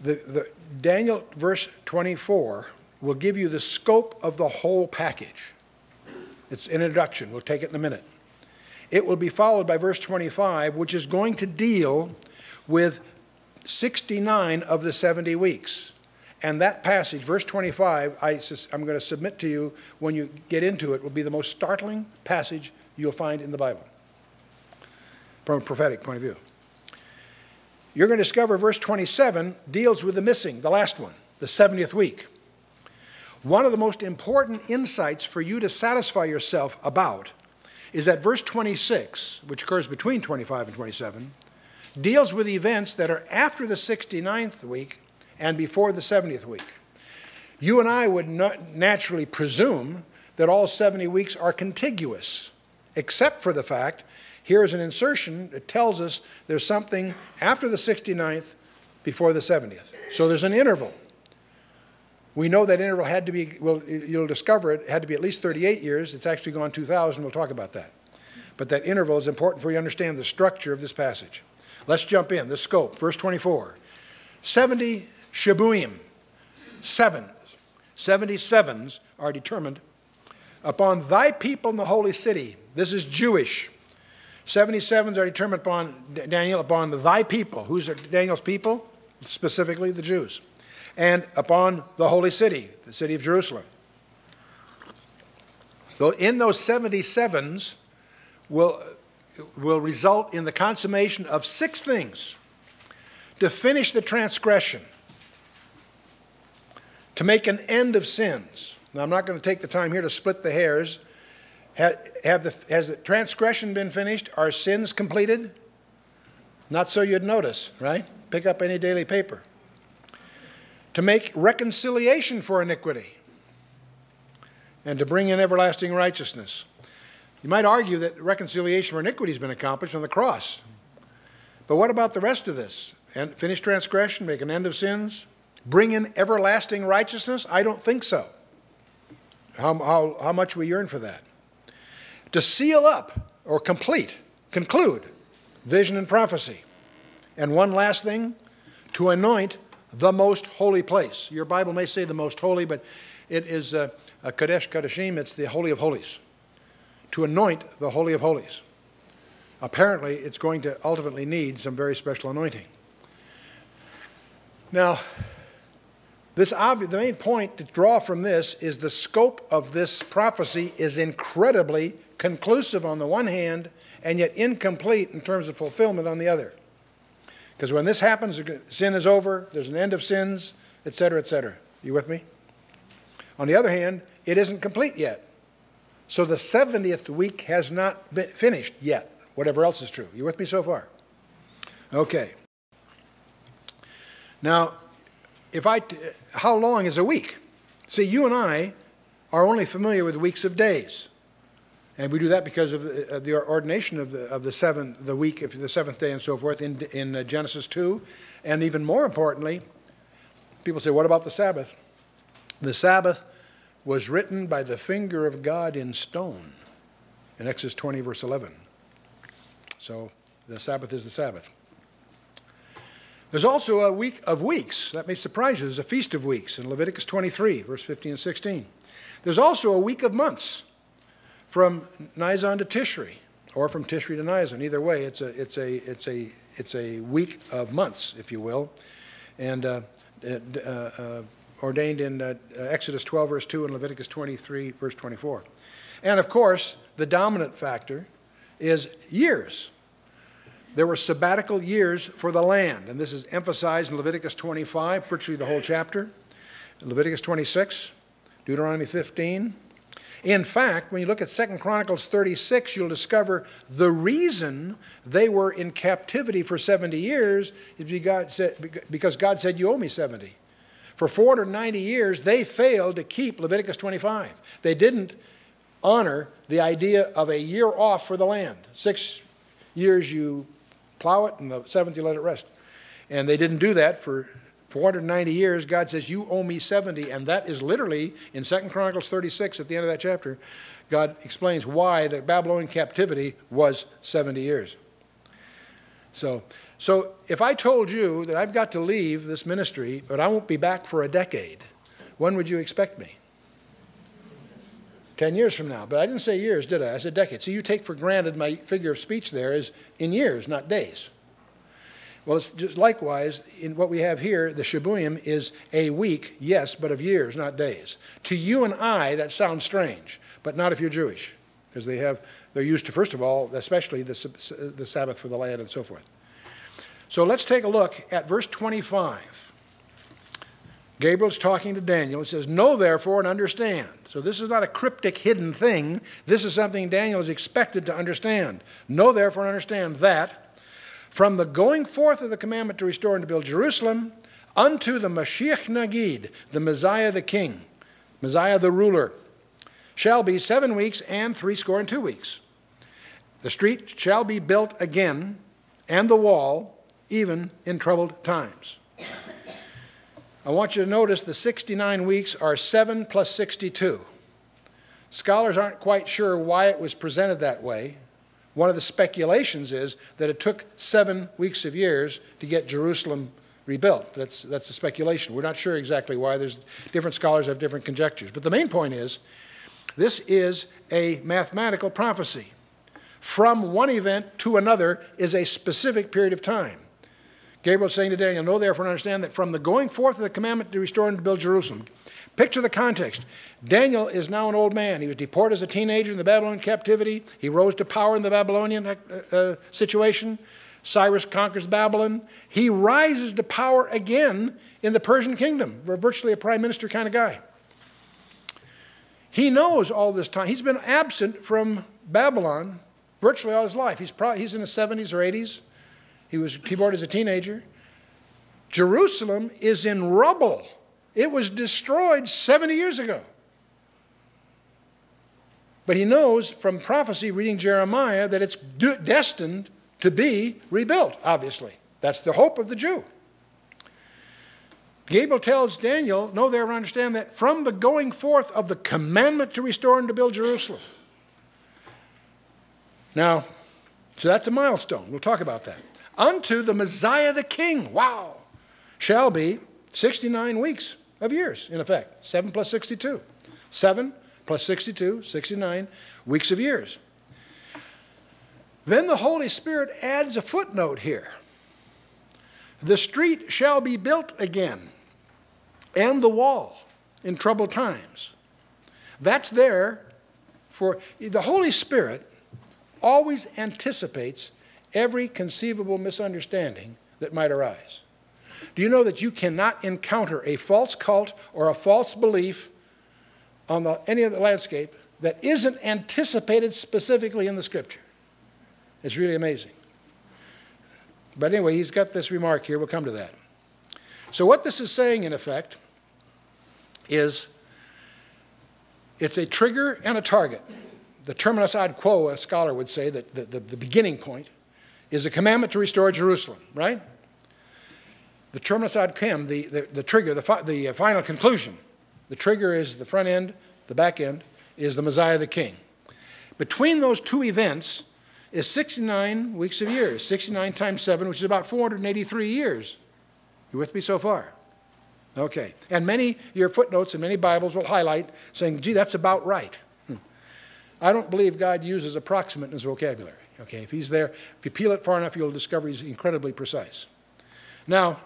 The, the Daniel verse 24 will give you the scope of the whole package. It's an introduction. We'll take it in a minute. It will be followed by verse 25, which is going to deal with 69 of the 70 weeks. And that passage, verse 25, I, am going to submit to you when you get into it, will be the most startling passage you'll find in the Bible from a prophetic point of view. You're going to discover verse 27 deals with the missing, the last one, the 70th week. One of the most important insights for you to satisfy yourself about is that verse 26, which occurs between 25 and 27, deals with events that are after the 69th week and before the 70th week. You and I would not naturally presume that all 70 weeks are contiguous, except for the fact here's an insertion that tells us there's something after the 69th before the 70th. So there's an interval. We know that interval had to be, well, you'll discover it had to be at least 38 years. It's actually gone 2,000. We'll talk about that. But that interval is important for you to understand the structure of this passage. Let's jump in, the scope. Verse 24. 70 Shabuim, seven. 77s are determined upon thy people in the holy city. This is Jewish. 77s are determined upon Daniel, upon thy people. Who's Daniel's people? Specifically the Jews. And upon the holy city, the city of Jerusalem. Though in those 77s will, will result in the consummation of six things to finish the transgression to make an end of sins. Now, I'm not going to take the time here to split the hairs. Have, the, has the transgression been finished? Are sins completed? Not so you'd notice, right? Pick up any daily paper. To make reconciliation for iniquity and to bring in everlasting righteousness. You might argue that reconciliation for iniquity has been accomplished on the cross. But what about the rest of this? And finish transgression, make an end of sins, bring in everlasting righteousness? I don't think so. How, how, how much we yearn for that. To seal up or complete, conclude vision and prophecy. And one last thing, to anoint the most holy place. Your Bible may say the most holy, but it is a, a Kadesh Kadeshim, it's the Holy of Holies. to anoint the Holy of Holies. Apparently, it's going to ultimately need some very special anointing. Now, this the main point to draw from this is the scope of this prophecy is incredibly conclusive on the one hand and yet incomplete in terms of fulfillment on the other. Because when this happens, sin is over, there's an end of sins, etc., etc. You with me? On the other hand, it isn't complete yet. So the 70th week has not been finished yet, whatever else is true. You with me so far? Okay. Now, if I, how long is a week? See, you and I are only familiar with weeks of days. And we do that because of the, of the ordination of the, of the seventh, the week the seventh day and so forth in, in uh, Genesis 2. And even more importantly, people say, what about the Sabbath? The Sabbath was written by the finger of God in stone in Exodus 20, verse 11. So the Sabbath is the Sabbath. There's also a week of weeks. That may surprise you. There's a feast of weeks in Leviticus 23, verse 15 and 16. There's also a week of months from Nisan to Tishri, or from Tishri to Nisan. Either way, it's a, it's a, it's a, it's a week of months, if you will, and uh, uh, uh, ordained in uh, Exodus 12, verse 2, and Leviticus 23, verse 24. And of course, the dominant factor is years. There were sabbatical years for the land, and this is emphasized in Leviticus 25, virtually the whole chapter, Leviticus 26, Deuteronomy 15. In fact, when you look at 2 Chronicles 36, you'll discover the reason they were in captivity for 70 years is because God said, You owe me 70. For 490 years, they failed to keep Leviticus 25. They didn't honor the idea of a year off for the land. Six years you plow it, and the seventh you let it rest. And they didn't do that for 490 years. God says, You owe me 70. And that is literally in 2 Chronicles 36 at the end of that chapter. God explains why the Babylonian captivity was 70 years. So, so if I told you that I've got to leave this ministry, but I won't be back for a decade, when would you expect me? 10 years from now. But I didn't say years, did I? I said decades. So you take for granted my figure of speech there is in years, not days. Well, it's just likewise in what we have here, the Shabuim is a week, yes, but of years, not days. To you and I, that sounds strange, but not if you're Jewish, because they have, they're used to, first of all, especially the, the Sabbath for the land and so forth. So let's take a look at verse 25. Gabriel's talking to Daniel. He says, Know therefore and understand. So this is not a cryptic hidden thing. This is something Daniel is expected to understand. Know therefore and understand that from the going forth of the commandment to restore and to build Jerusalem unto the Mashiach Nagid, the Messiah the King, Messiah the ruler, shall be seven weeks and threescore and two weeks. The street shall be built again, and the wall, even in troubled times. I want you to notice the 69 weeks are 7 plus 62. Scholars aren't quite sure why it was presented that way. One of the speculations is that it took seven weeks of years to get Jerusalem rebuilt. That's, that's a speculation. We're not sure exactly why. There's different scholars have different conjectures. But the main point is this is a mathematical prophecy. From one event to another is a specific period of time. Gabriel saying to Daniel, Know therefore and understand that from the going forth of the commandment to restore and to build Jerusalem. Picture the context. Daniel is now an old man. He was deported as a teenager in the Babylonian captivity. He rose to power in the Babylonian uh, uh, situation. Cyrus conquers Babylon. He rises to power again in the Persian kingdom, virtually a prime minister kind of guy. He knows all this time. He's been absent from Babylon virtually all his life. He's, probably, he's in his 70s or 80s. He was keyboard as a teenager. Jerusalem is in rubble. It was destroyed 70 years ago. But he knows from prophecy, reading Jeremiah, that it's destined to be rebuilt, obviously. That's the hope of the Jew. Gabriel tells Daniel, know there understand that from the going forth of the commandment to restore and to build Jerusalem. Now, so that's a milestone. We'll talk about that unto the Messiah the King. Wow. Shall be 69 weeks of years, in effect. 7 plus 62. 7 plus 62, 69 weeks of years. Then the Holy Spirit adds a footnote here. The street shall be built again, and the wall in troubled times. That's there for the Holy Spirit always anticipates every conceivable misunderstanding that might arise. Do you know that you cannot encounter a false cult or a false belief on the, any of the landscape that isn't anticipated specifically in the scripture? It's really amazing. But anyway, he's got this remark here. We'll come to that. So, what this is saying, in effect, is it's a trigger and a target. The terminus ad quo, a scholar would say, that the, the, the beginning point, is a commandment to restore Jerusalem, right? The terminus ad quem, the, the, the trigger, the, fi the final conclusion. The trigger is the front end, the back end is the Messiah the King. Between those two events, is 69 weeks of years, 69 times 7, which is about 483 years. You with me so far? Okay. And many, your footnotes and many Bibles will highlight saying, gee, that's about right. Hmm. I don't believe God uses approximate in his vocabulary. Okay, if he's there, if you peel it far enough, you'll discover he's incredibly precise. Now,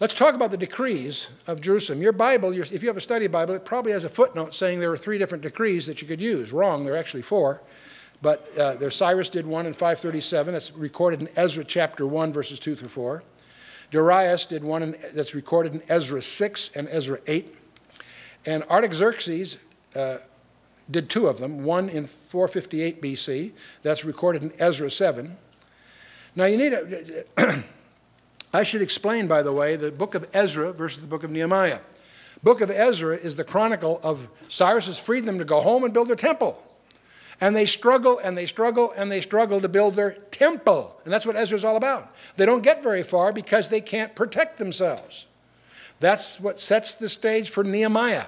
let's talk about the decrees of Jerusalem. Your Bible, if you have a study Bible, it probably has a footnote saying there are three different decrees that you could use. Wrong, there are actually four. But uh, there, Cyrus did one in 537. That's recorded in Ezra chapter 1, verses 2 through 4. Darius did one in, that's recorded in Ezra 6 and Ezra 8. And Artaxerxes uh, did two of them, one in 458 BC. That's recorded in Ezra 7. Now, you need a. <clears throat> I should explain, by the way, the book of Ezra versus the book of Nehemiah. Book of Ezra is the chronicle of Cyrus's freedom to go home and build their temple. And they struggle and they struggle and they struggle to build their temple. And that's what Ezra's all about. They don't get very far because they can't protect themselves. That's what sets the stage for Nehemiah.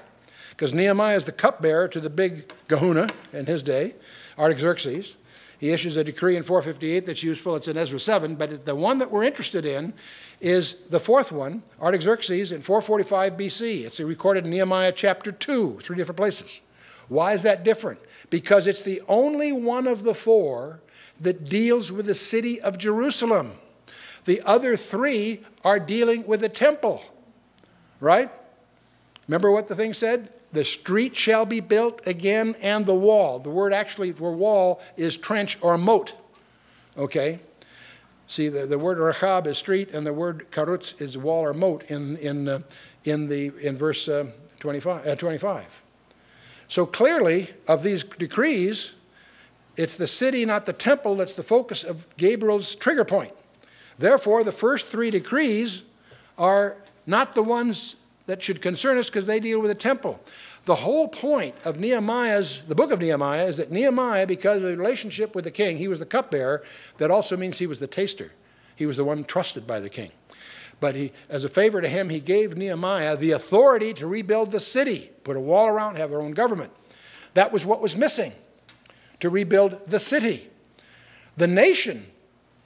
Because Nehemiah is the cupbearer to the big kahuna in his day, Artaxerxes. He issues a decree in 458 that's useful. It's in Ezra 7. But the one that we're interested in is the fourth one, Artaxerxes, in 445 BC. It's recorded in Nehemiah chapter 2, three different places. Why is that different? because it's the only one of the four that deals with the city of Jerusalem. The other three are dealing with the temple, right? Remember what the thing said? The street shall be built again and the wall. The word actually for wall is trench or moat. Okay? See, the, the word rachab is street and the word karutz is wall or moat in, in, uh, in, the, in verse uh, 25, uh, 25. So clearly, of these decrees, it's the city, not the temple, that's the focus of Gabriel's trigger point. Therefore, the first three decrees are not the ones that should concern us because they deal with the temple. The whole point of Nehemiah's, the book of Nehemiah, is that Nehemiah, because of the relationship with the king, he was the cupbearer, that also means he was the taster. He was the one trusted by the king. But he, as a favor to him, he gave Nehemiah the authority to rebuild the city, put a wall around, have their own government. That was what was missing to rebuild the city. The nation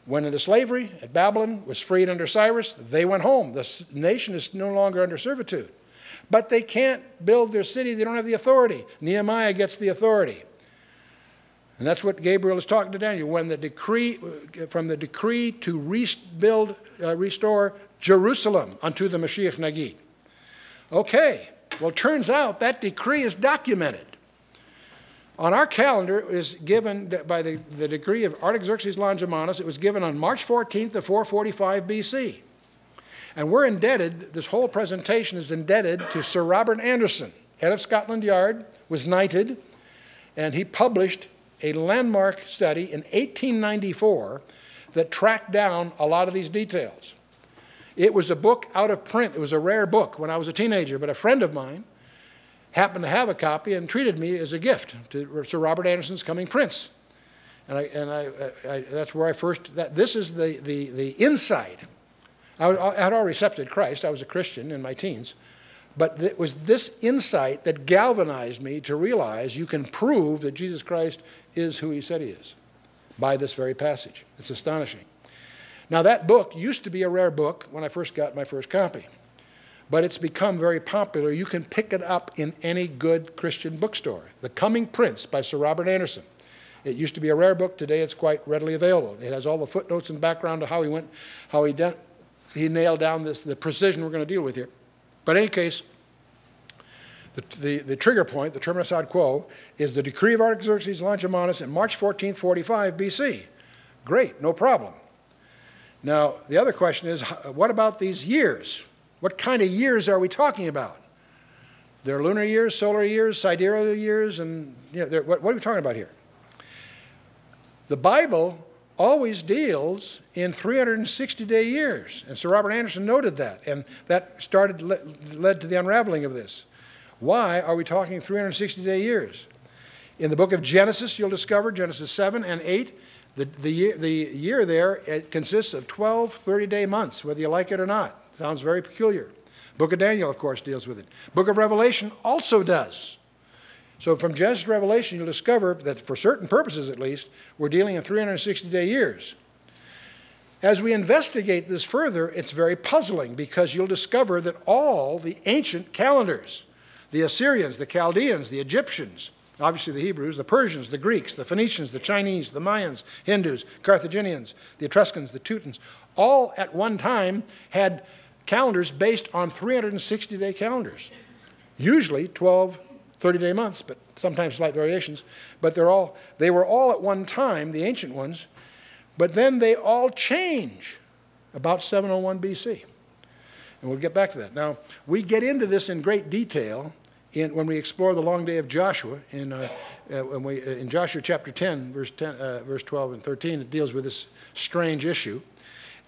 went into slavery at Babylon, was freed under Cyrus. They went home. The nation is no longer under servitude. But they can't build their city, they don't have the authority. Nehemiah gets the authority. And that's what Gabriel is talking to Daniel. When the decree, from the decree to rebuild, uh, restore Jerusalem unto the Mashiach Nagid. Okay, well, turns out that decree is documented. On our calendar is given by the, the decree of Artaxerxes Longimanus. It was given on March 14th of 445 BC. And we're indebted, this whole presentation is indebted to Sir Robert Anderson, head of Scotland Yard, was knighted, and he published a landmark study in 1894 that tracked down a lot of these details. It was a book out of print. It was a rare book when I was a teenager, but a friend of mine happened to have a copy and treated me as a gift to Sir Robert Anderson's Coming Prince. And, I, and I, I, that's where I first, that, this is the, the, the inside. I, had already accepted Christ. I was a Christian in my teens. But it was this insight that galvanized me to realize you can prove that Jesus Christ is who he said he is by this very passage. It's astonishing. Now, that book used to be a rare book when I first got my first copy. But it's become very popular. You can pick it up in any good Christian bookstore. The Coming Prince by Sir Robert Anderson. It used to be a rare book. Today it's quite readily available. It has all the footnotes and background of how he went, how he, he nailed down this, the precision we're going to deal with here. But in any case, the, the, the, trigger point, the terminus ad quo, is the decree of Artaxerxes Longimanus in March 1445 BC. Great, no problem. Now, the other question is, what about these years? What kind of years are we talking about? They're lunar years, solar years, sidereal years, and you know, what, what are we talking about here? The Bible always deals in 360 day years. And Sir Robert Anderson noted that, and that started led to the unraveling of this. Why are we talking 360 day years? In the book of Genesis, you'll discover Genesis 7 and 8, the, the, year, the year there consists of 12 30 day months, whether you like it or not. Sounds very peculiar. Book of Daniel, of course, deals with it. Book of Revelation also does. So from Genesis to Revelation, you'll discover that for certain purposes at least, we're dealing in 360 day years. As we investigate this further, it's very puzzling because you'll discover that all the ancient calendars, the Assyrians, the Chaldeans, the Egyptians, obviously the Hebrews, the Persians, the Greeks, the Phoenicians, the Chinese, the Mayans, Hindus, Carthaginians, the Etruscans, the Teutons, all at one time had calendars based on 360 day calendars. Usually 12, 30 day months, but sometimes slight variations. But they're all, they were all at one time, the ancient ones, but then they all change about 701 BC. And we'll get back to that. Now, we get into this in great detail in, when we explore the long day of Joshua in, uh, uh, when we, uh, in Joshua chapter 10 verse, 10, uh, verse 12 and 13, it deals with this strange issue.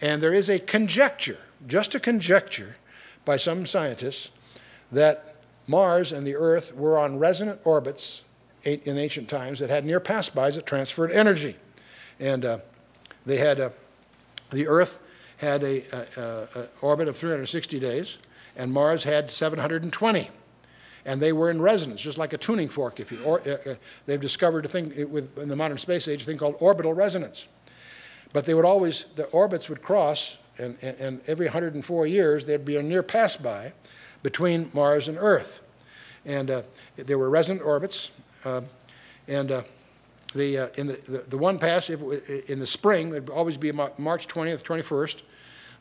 And there is a conjecture, just a conjecture, by some scientists that Mars and the Earth were on resonant orbits in ancient times that had near pass-bys that transferred energy. And uh, they had, uh, the Earth had a, a, a, orbit of 360 days, and Mars had 720 and they were in resonance, just like a tuning fork. If you, or, uh, uh, they've discovered a thing with, in the modern space age, a thing called orbital resonance. But they would always, the orbits would cross, and, and, and every 104 years there'd be a near pass by between Mars and Earth. And uh, there were resonant orbits, uh, and uh, the, uh, in the, the, the, one pass if, in the spring would always be March 20th, 21st.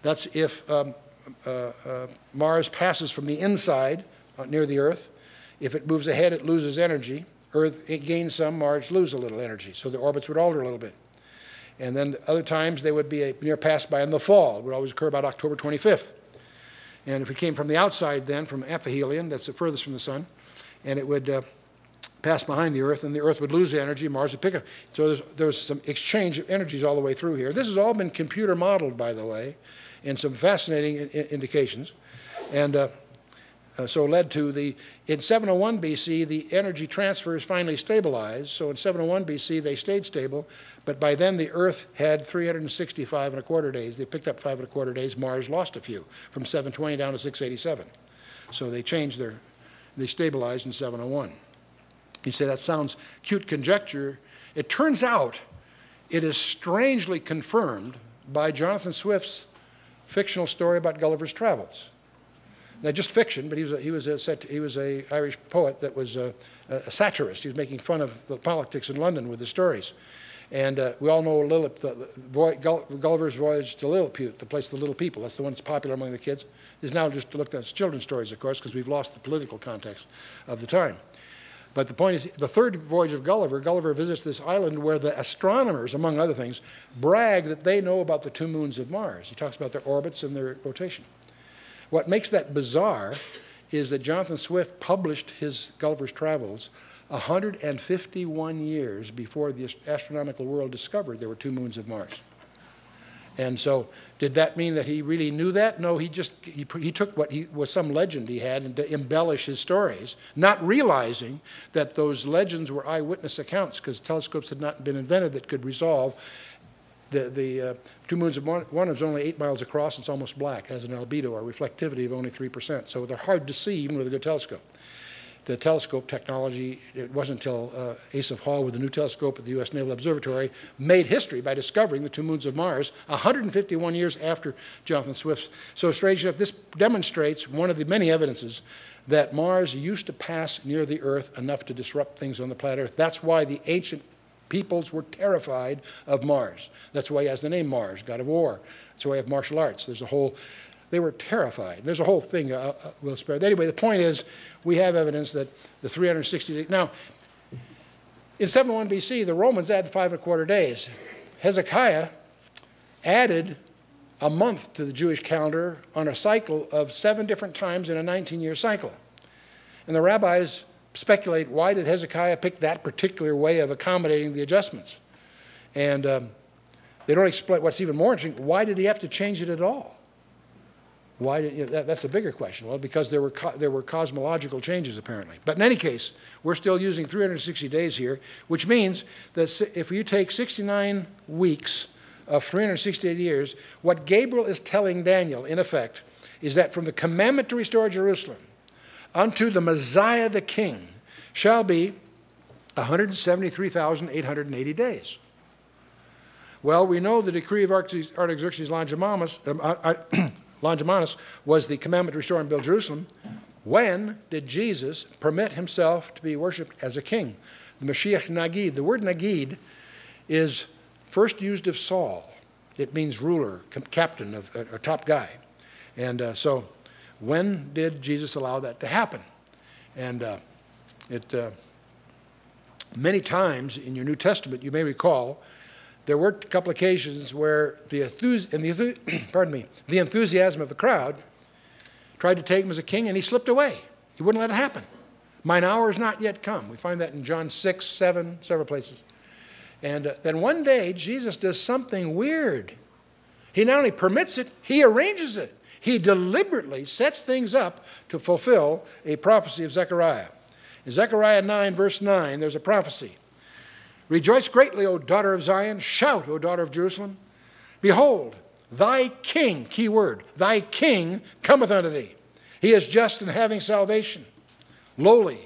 That's if um, Mars passes from the inside near the Earth. If it moves ahead, it loses energy. Earth gains some, Mars loses a little energy. So the orbits would alter a little bit. And then other times they would be a near pass by in the fall. It would always occur about October 25th. And if it came from the outside then, from aphelion, that's the furthest from the sun, and it would uh, pass behind the Earth, and the Earth would lose energy, Mars would pick up. So there's, there's some exchange of energies all the way through here. This has all been computer modeled, by the way, and some fascinating indications. And uh, uh, so led to the, in 701 BC, the energy transfers finally stabilized. So in 701 BC, they stayed stable, but by then the Earth had 365 and a quarter days. They picked up five and a quarter days. Mars lost a few, from 720 down to 687. So they changed their, they stabilized in 701. You say that sounds cute conjecture. It turns out it is strangely confirmed by Jonathan Swift's fictional story about Gulliver's Travels. Now, just fiction, but he was a, he was a, he was a Irish poet that was a, a satirist. He was making fun of the politics in London with his stories. And uh, we all know Lillip, the, the, Gulliver's Voyage to Lilliput, the place of the little people. That's the one that's popular among the kids. Is now just looked at as children's stories, of course, because we've lost the political context of the time. But the point is, the third voyage of Gulliver, Gulliver visits this island where the astronomers, among other things, brag that they know about the two moons of Mars. He talks about their orbits and their rotation. What makes that bizarre is that Jonathan Swift published his Gulliver's Travels 151 years before the astronomical world discovered there were two moons of Mars. And so, did that mean that he really knew that? No, he just he, he took what he was some legend he had and to embellish his stories, not realizing that those legends were eyewitness accounts because telescopes had not been invented that could resolve the, the uh, two moons of one, one is only eight miles across. It's almost black, has an albedo or reflectivity of only 3%. So they're hard to see even with a good telescope. the telescope technology, it wasn't until uh, Asaph Hall with the new telescope at the U.S. Naval Observatory made history by discovering the two moons of Mars 151 years after Jonathan Swift's. So, strange enough, this demonstrates one of the many evidences that Mars used to pass near the Earth enough to disrupt things on the planet Earth. That's why the ancient peoples were terrified of Mars. That's why he has the name Mars, god of war. That's why he have martial arts. There's a whole they were terrified. There's a whole thing uh, uh, we'll spare. Anyway, the point is we have evidence that the 360 days. Now, in 71 BC, the Romans added five and a quarter days. Hezekiah added a month to the Jewish calendar on a cycle of seven different times in a 19 year cycle. And the rabbis speculate why did Hezekiah pick that particular way of accommodating the adjustments? And um, they don't explain what's even more interesting why did he have to change it at all? Why did, you know, that, that's a bigger question. Well, because there were, there were cosmological changes apparently. But in any case, we're still using 360 days here, which means that if you take 69 weeks of 368 years, what Gabriel is telling Daniel, in effect, is that from the commandment to restore Jerusalem unto the Messiah the King shall be 173,880 days. Well, we know the decree of Artaxerxes Longimanus, um, uh, uh <clears throat> Longimanus was the commandment to restore and build Jerusalem. When did Jesus permit himself to be worshiped as a king? The Mashiach Nagid. The word Nagid is first used of Saul. It means ruler, captain, of, a, a top guy. And uh, so, when did Jesus allow that to happen? And uh, it, uh, many times in your New Testament, you may recall, there were a couple occasions where the, the, <clears throat> pardon me, the enthusiasm of the crowd tried to take him as a king and he slipped away. He wouldn't let it happen. Mine hour is not yet come. We find that in John 6, 7, several places. And uh, then one day, Jesus does something weird. He not only permits it, he arranges it. He deliberately sets things up to fulfill a prophecy of Zechariah. In Zechariah 9, verse 9, there's a prophecy. Rejoice greatly, O daughter of Zion. Shout, O daughter of Jerusalem. Behold, thy king, key word, thy king cometh unto thee. He is just and having salvation, lowly,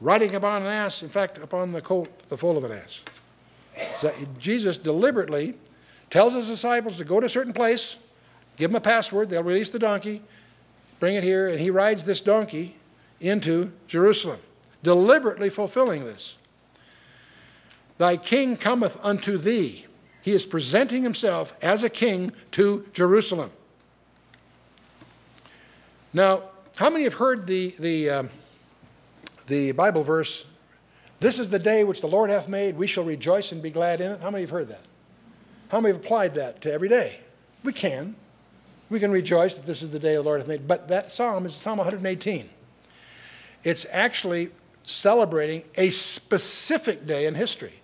riding upon an ass, in fact, upon the colt, the foal of an ass. So Jesus deliberately tells his disciples to go to a certain place, give them a password, they'll release the donkey, bring it here, and he rides this donkey into Jerusalem, deliberately fulfilling this. Thy king cometh unto thee. He is presenting himself as a king to Jerusalem. Now, how many have heard the, the, um, the Bible verse, This is the day which the Lord hath made, we shall rejoice and be glad in it? How many have heard that? How many have applied that to every day? We can. We can rejoice that this is the day the Lord hath made. But that psalm is Psalm 118. It's actually celebrating a specific day in history.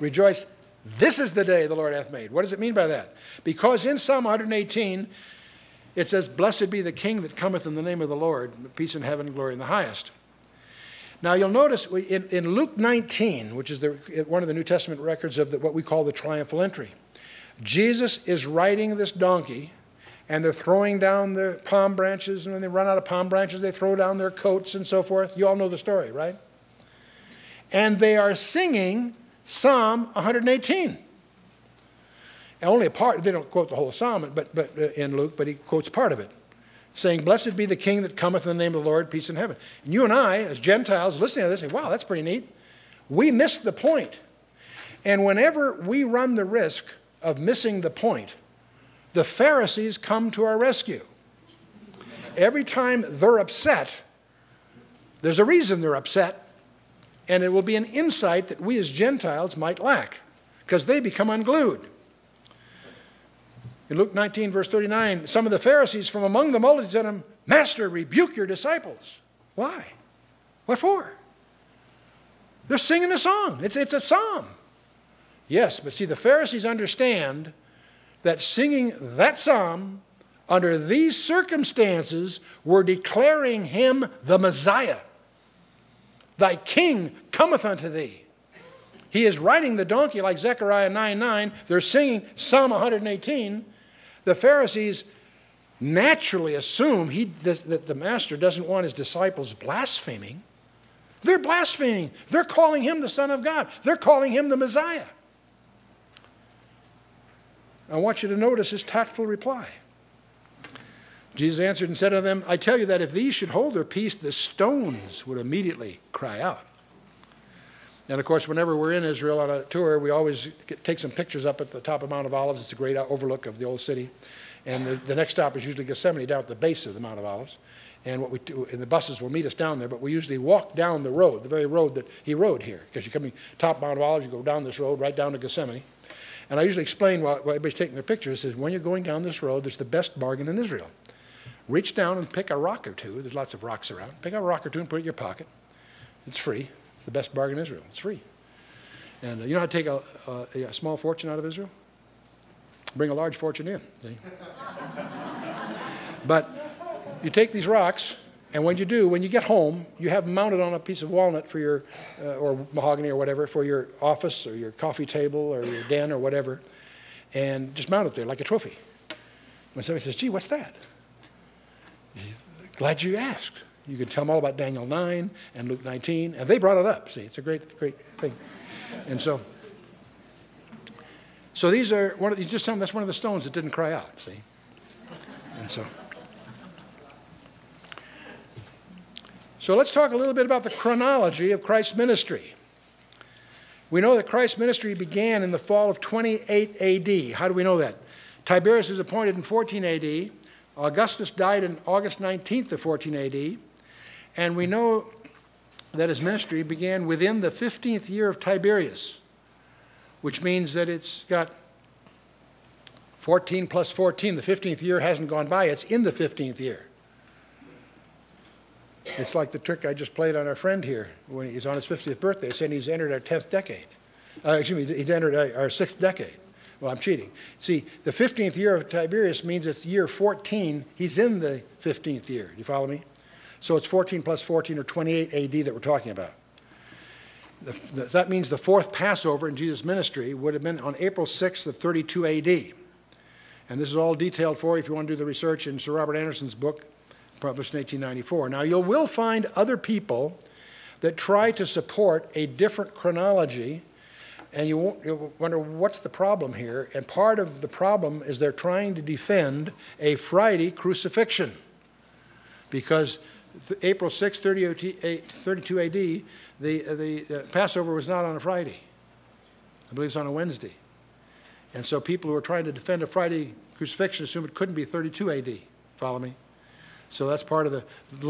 Rejoice, this is the day the Lord hath made. What does it mean by that? Because in Psalm 118, it says, Blessed be the King that cometh in the name of the Lord, peace in heaven glory in the highest. Now you'll notice in, in Luke 19, which is the, one of the New Testament records of the, what we call the triumphal entry, Jesus is riding this donkey and they're throwing down the palm branches, and when they run out of palm branches, they throw down their coats and so forth. You all know the story, right? And they are singing Psalm 118. And only a part, they don't quote the whole psalm but, but, uh, in Luke, but he quotes part of it, saying, Blessed be the King that cometh in the name of the Lord, peace in heaven. And you and I, as Gentiles, listening to this, say, Wow, that's pretty neat. We miss the point. And whenever we run the risk of missing the point, the Pharisees come to our rescue. Every time they're upset, there's a reason they're upset, and it will be an insight that we as Gentiles might lack because they become unglued. In Luke 19, verse 39, some of the Pharisees from among the multitude said to him, Master, rebuke your disciples. Why? What for? They're singing a song. It's, it's a psalm. Yes, but see, the Pharisees understand that singing that psalm under these circumstances were declaring him the Messiah. Thy king cometh unto thee. He is riding the donkey like Zechariah 9 9. They're singing Psalm 118. The Pharisees naturally assume he, that the master doesn't want his disciples blaspheming. They're blaspheming. They're calling him the Son of God. They're calling him the Messiah. I want you to notice his tactful reply. Jesus answered and said to them, I tell you that if these should hold their peace, the stones would immediately cry out. And of course, whenever we're in Israel on a tour, we always get, take some pictures up at the top of Mount of Olives. It's a great overlook of the old city. And the, the next stop is usually Gethsemane down at the base of the Mount of Olives. And what we do, and the buses will meet us down there, but we usually walk down the road, the very road that he rode here. Because you're coming top Mount of Olives, you go down this road right down to Gethsemane. And I usually explain while everybody's taking their pictures is when you're going down this road, there's the best bargain in Israel. Reach down and pick a rock or two. There's lots of rocks around. Pick a rock or two and put it in your pocket. It's free. It's the best bargain in Israel. It's free. And uh, you know how to take a, a, a, small fortune out of Israel? Bring a large fortune in. <laughs> But you take these rocks, and when you do, when you get home, you have mounted on a piece of walnut for your, uh, or mahogany or whatever, for your office or your coffee table or your den or whatever, and just mount it there like a trophy. When somebody says, gee, what's that? Glad you asked. You can tell them all about Daniel 9 and Luke 19, and they brought it up. See, it's a great, great thing. And so, so these are one of you just tell them that's one of the stones that didn't cry out. See, and so. So let's talk a little bit about the chronology of Christ's ministry. We know that Christ's ministry began in the fall of 28 AD. How do we know that? Tiberius was appointed in 14 AD. Augustus died in August 19th of 14 AD. And we know that his ministry began within the 15th year of Tiberius, which means that it's got 14 plus 14. The 15th year hasn't gone by, it's in the 15th year. It's like the trick I just played on our friend here when he's on his 50th birthday, saying he's entered our 10th decade. Uh, excuse me, he's entered our sixth decade. Well, I'm cheating. See, the 15th year of Tiberius means it's year 14. He's in the 15th year. Do you follow me? So it's 14 plus 14 or 28 AD that we're talking about. That means the fourth Passover in Jesus' ministry would have been on April 6th of 32 AD. And this is all detailed for you if you want to do the research in Sir Robert Anderson's book, published in 1894. Now, you will find other people that try to support a different chronology, and you won't wonder what's the problem here. And part of the problem is they're trying to defend a Friday crucifixion because April 6, 32 AD, the, the Passover was not on a Friday. I believe it's on a Wednesday. And so people who are trying to defend a Friday crucifixion assume it couldn't be 32 AD. Follow me? So that's part of the,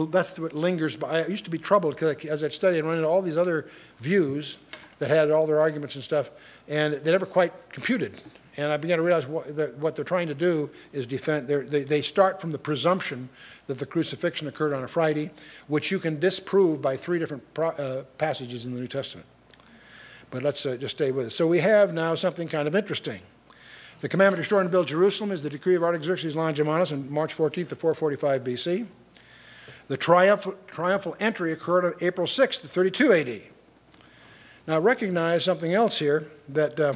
that's what lingers by. I used to be troubled because as I studied and run into all these other views that had all their arguments and stuff, and they never quite computed. And I began to realize what, what they're trying to do is defend, they, they start from the presumption that the crucifixion occurred on a Friday, which you can disprove by three different pro, uh, passages in the New Testament. But let's uh, just stay with it. So we have now something kind of interesting. The commandment to restore and build Jerusalem is the decree of Artaxerxes Longimanus on March 14th of 445 BC. The triumphal, triumphal entry occurred on April 6th of 32 AD. Now recognize something else here that uh,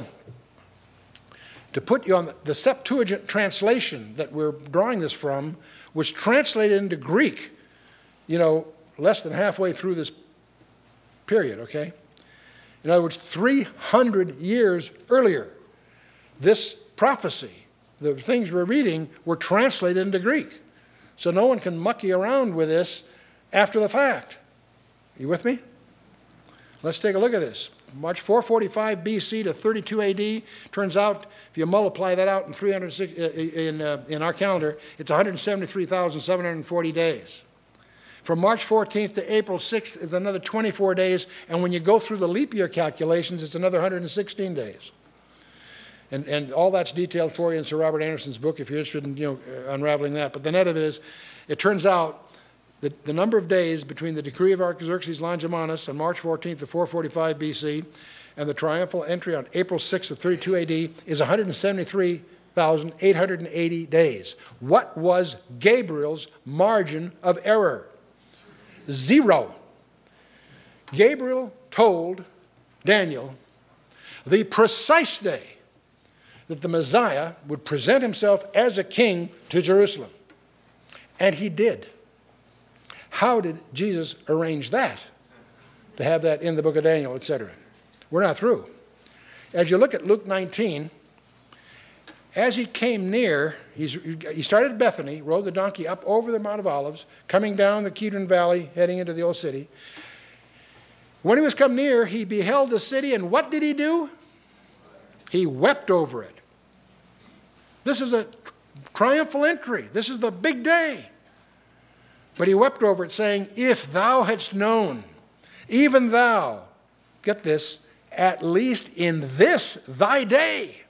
to put you on the Septuagint translation that we're drawing this from was translated into Greek, you know, less than halfway through this period, okay? In other words, 300 years earlier, this prophecy, the things we're reading, were translated into Greek. So no one can mucky around with this after the fact. You with me? Let's take a look at this. March 445 BC to 32 AD. Turns out, if you multiply that out in, 300, uh, in, uh, in our calendar, it's 173,740 days. From March 14th to April 6th is another 24 days, and when you go through the leap year calculations, it's another 116 days. And, and all that's detailed for you in Sir Robert Anderson's book if you're interested in you know, unraveling that. But the net of it is, it turns out that the number of days between the decree of Artaxerxes Longimanus on March 14th of 445 BC and the triumphal entry on April 6th of 32 AD is 173,880 days. What was Gabriel's margin of error? Zero. Gabriel told Daniel the precise day that the Messiah would present himself as a king to Jerusalem. And he did. How did Jesus arrange that? to have that in the book of Daniel, etc. We're not through. As you look at Luke 19, as he came near, he started at Bethany, rode the donkey up over the Mount of Olives, coming down the Kidron Valley, heading into the old city. When he was come near, he beheld the city, and what did he do? He wept over it. This is a triumphal entry. This is the big day. But he wept over it, saying, If thou hadst known, even thou, get this, at least in this thy day,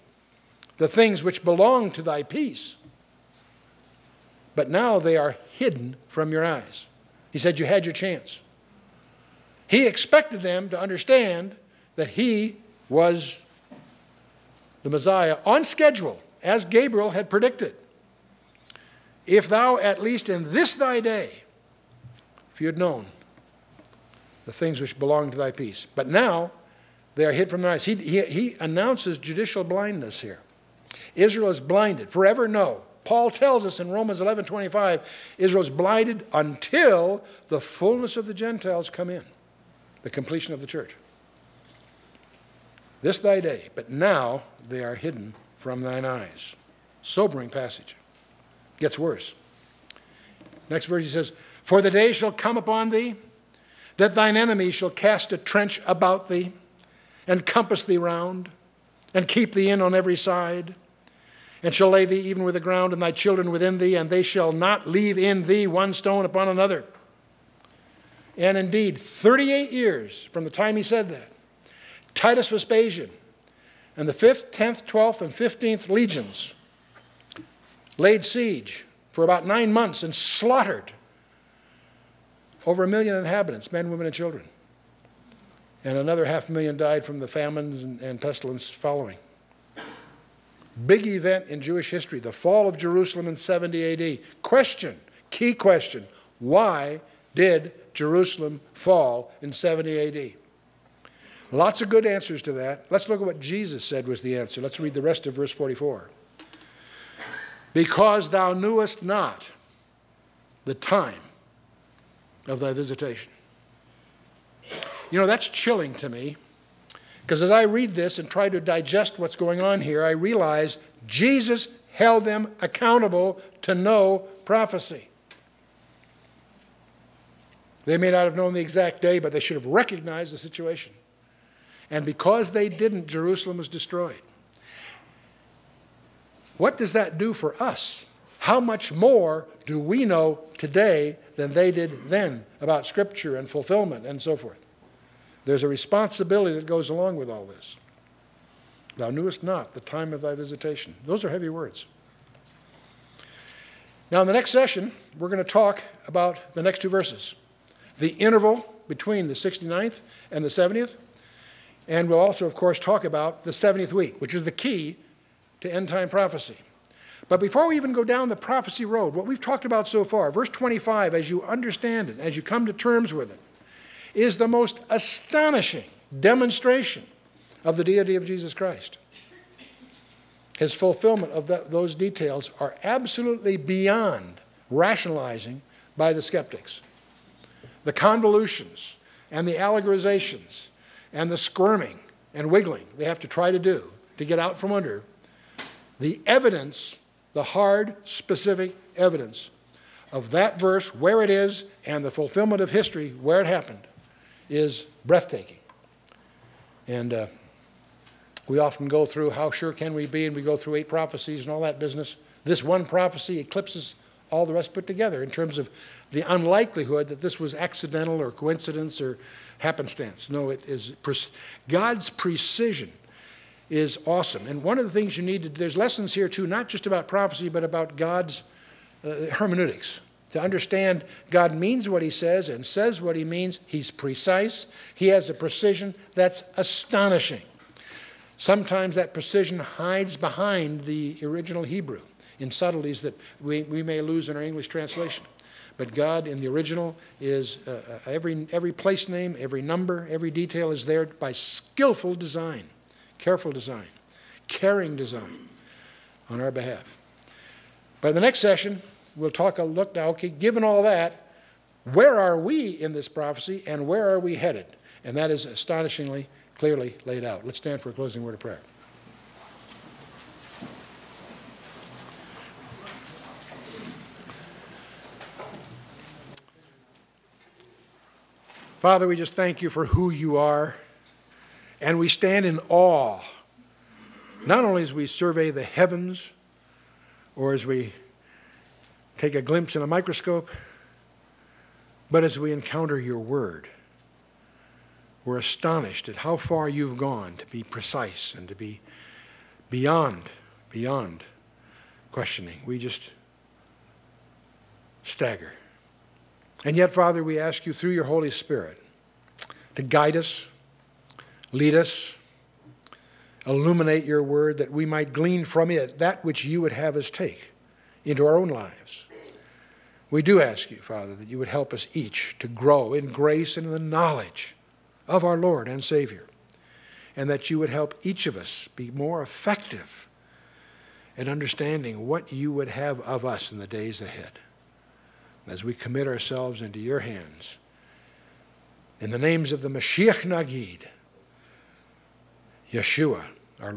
the things which belong to thy peace. But now they are hidden from your eyes. He said, You had your chance. He expected them to understand that he was the Messiah on schedule, as Gabriel had predicted. If thou, at least in this thy day, if you had known the things which belong to thy peace. But now they are hid from their eyes. He, he, he announces judicial blindness here. Israel is blinded. Forever, no. Paul tells us in Romans 11 25, Israel is blinded until the fullness of the Gentiles come in, the completion of the church. This thy day, but now they are hidden from thine eyes. Sobering passage. Gets worse. Next verse he says, For the day shall come upon thee that thine enemies shall cast a trench about thee and compass thee round and keep thee in on every side and shall lay thee even with the ground, and thy children within thee, and they shall not leave in thee one stone upon another. And indeed, 38 years from the time he said that, Titus Vespasian and the 5th, 10th, 12th, and 15th legions laid siege for about nine months and slaughtered over a million inhabitants, men, women, and children. And another half million died from the famines and, and pestilence following. Big event in Jewish history, the fall of Jerusalem in 70 AD. Question, key question, why did Jerusalem fall in 70 AD? Lots of good answers to that. Let's look at what Jesus said was the answer. Let's read the rest of verse 44. Because thou knewest not the time of thy visitation. You know, that's chilling to me. Because as I read this and try to digest what's going on here, I realize Jesus held them accountable to know prophecy. They may not have known the exact day, but they should have recognized the situation. And because they didn't, Jerusalem was destroyed. What does that do for us? How much more do we know today than they did then about Scripture and fulfillment and so forth? There's a responsibility that goes along with all this. Thou knewest not the time of thy visitation. Those are heavy words. Now, in the next session, we're going to talk about the next two verses the interval between the 69th and the 70th. And we'll also, of course, talk about the 70th week, which is the key to end time prophecy. But before we even go down the prophecy road, what we've talked about so far, verse 25, as you understand it, as you come to terms with it, is the most astonishing demonstration of the deity of Jesus Christ. His fulfillment of that, those details are absolutely beyond rationalizing by the skeptics. The convolutions and the allegorizations and the squirming and wiggling they have to try to do to get out from under the evidence, the hard, specific evidence of that verse, where it is, and the fulfillment of history, where it happened, is breathtaking. And uh, we often go through how sure can we be, and we go through eight prophecies and all that business. This one prophecy eclipses all the rest put together in terms of the unlikelihood that this was accidental or coincidence or happenstance. No, it is God's precision is awesome. And one of the things you need to, there's lessons here too, not just about prophecy, but about God's uh, hermeneutics. To understand God means what he says and says what he means, he's precise. He has a precision that's astonishing. Sometimes that precision hides behind the original Hebrew in subtleties that we, we may lose in our English translation. But God in the original is uh, uh every, every place name, every number, every detail is there by skillful design, careful design, caring design on our behalf. By the next session, we'll talk a look now, okay, given all that, where are we in this prophecy and where are we headed? And that is astonishingly clearly laid out. Let's stand for a closing word of prayer. Father, we just thank you for who you are. And we stand in awe, not only as we survey the heavens or as we take a glimpse in a microscope, but as we encounter your word. We're astonished at how far you've gone to be precise and to be beyond, beyond questioning. We just stagger. And yet, Father, we ask you through your Holy Spirit to guide us, lead us, illuminate your word that we might glean from it that which you would have us take into our own lives. We do ask you, Father, that you would help us each to grow in grace and in the knowledge of our Lord and Savior, and that you would help each of us be more effective in understanding what you would have of us in the days ahead as we commit ourselves into your hands. In the names of the Mashiach Nagid, Yeshua,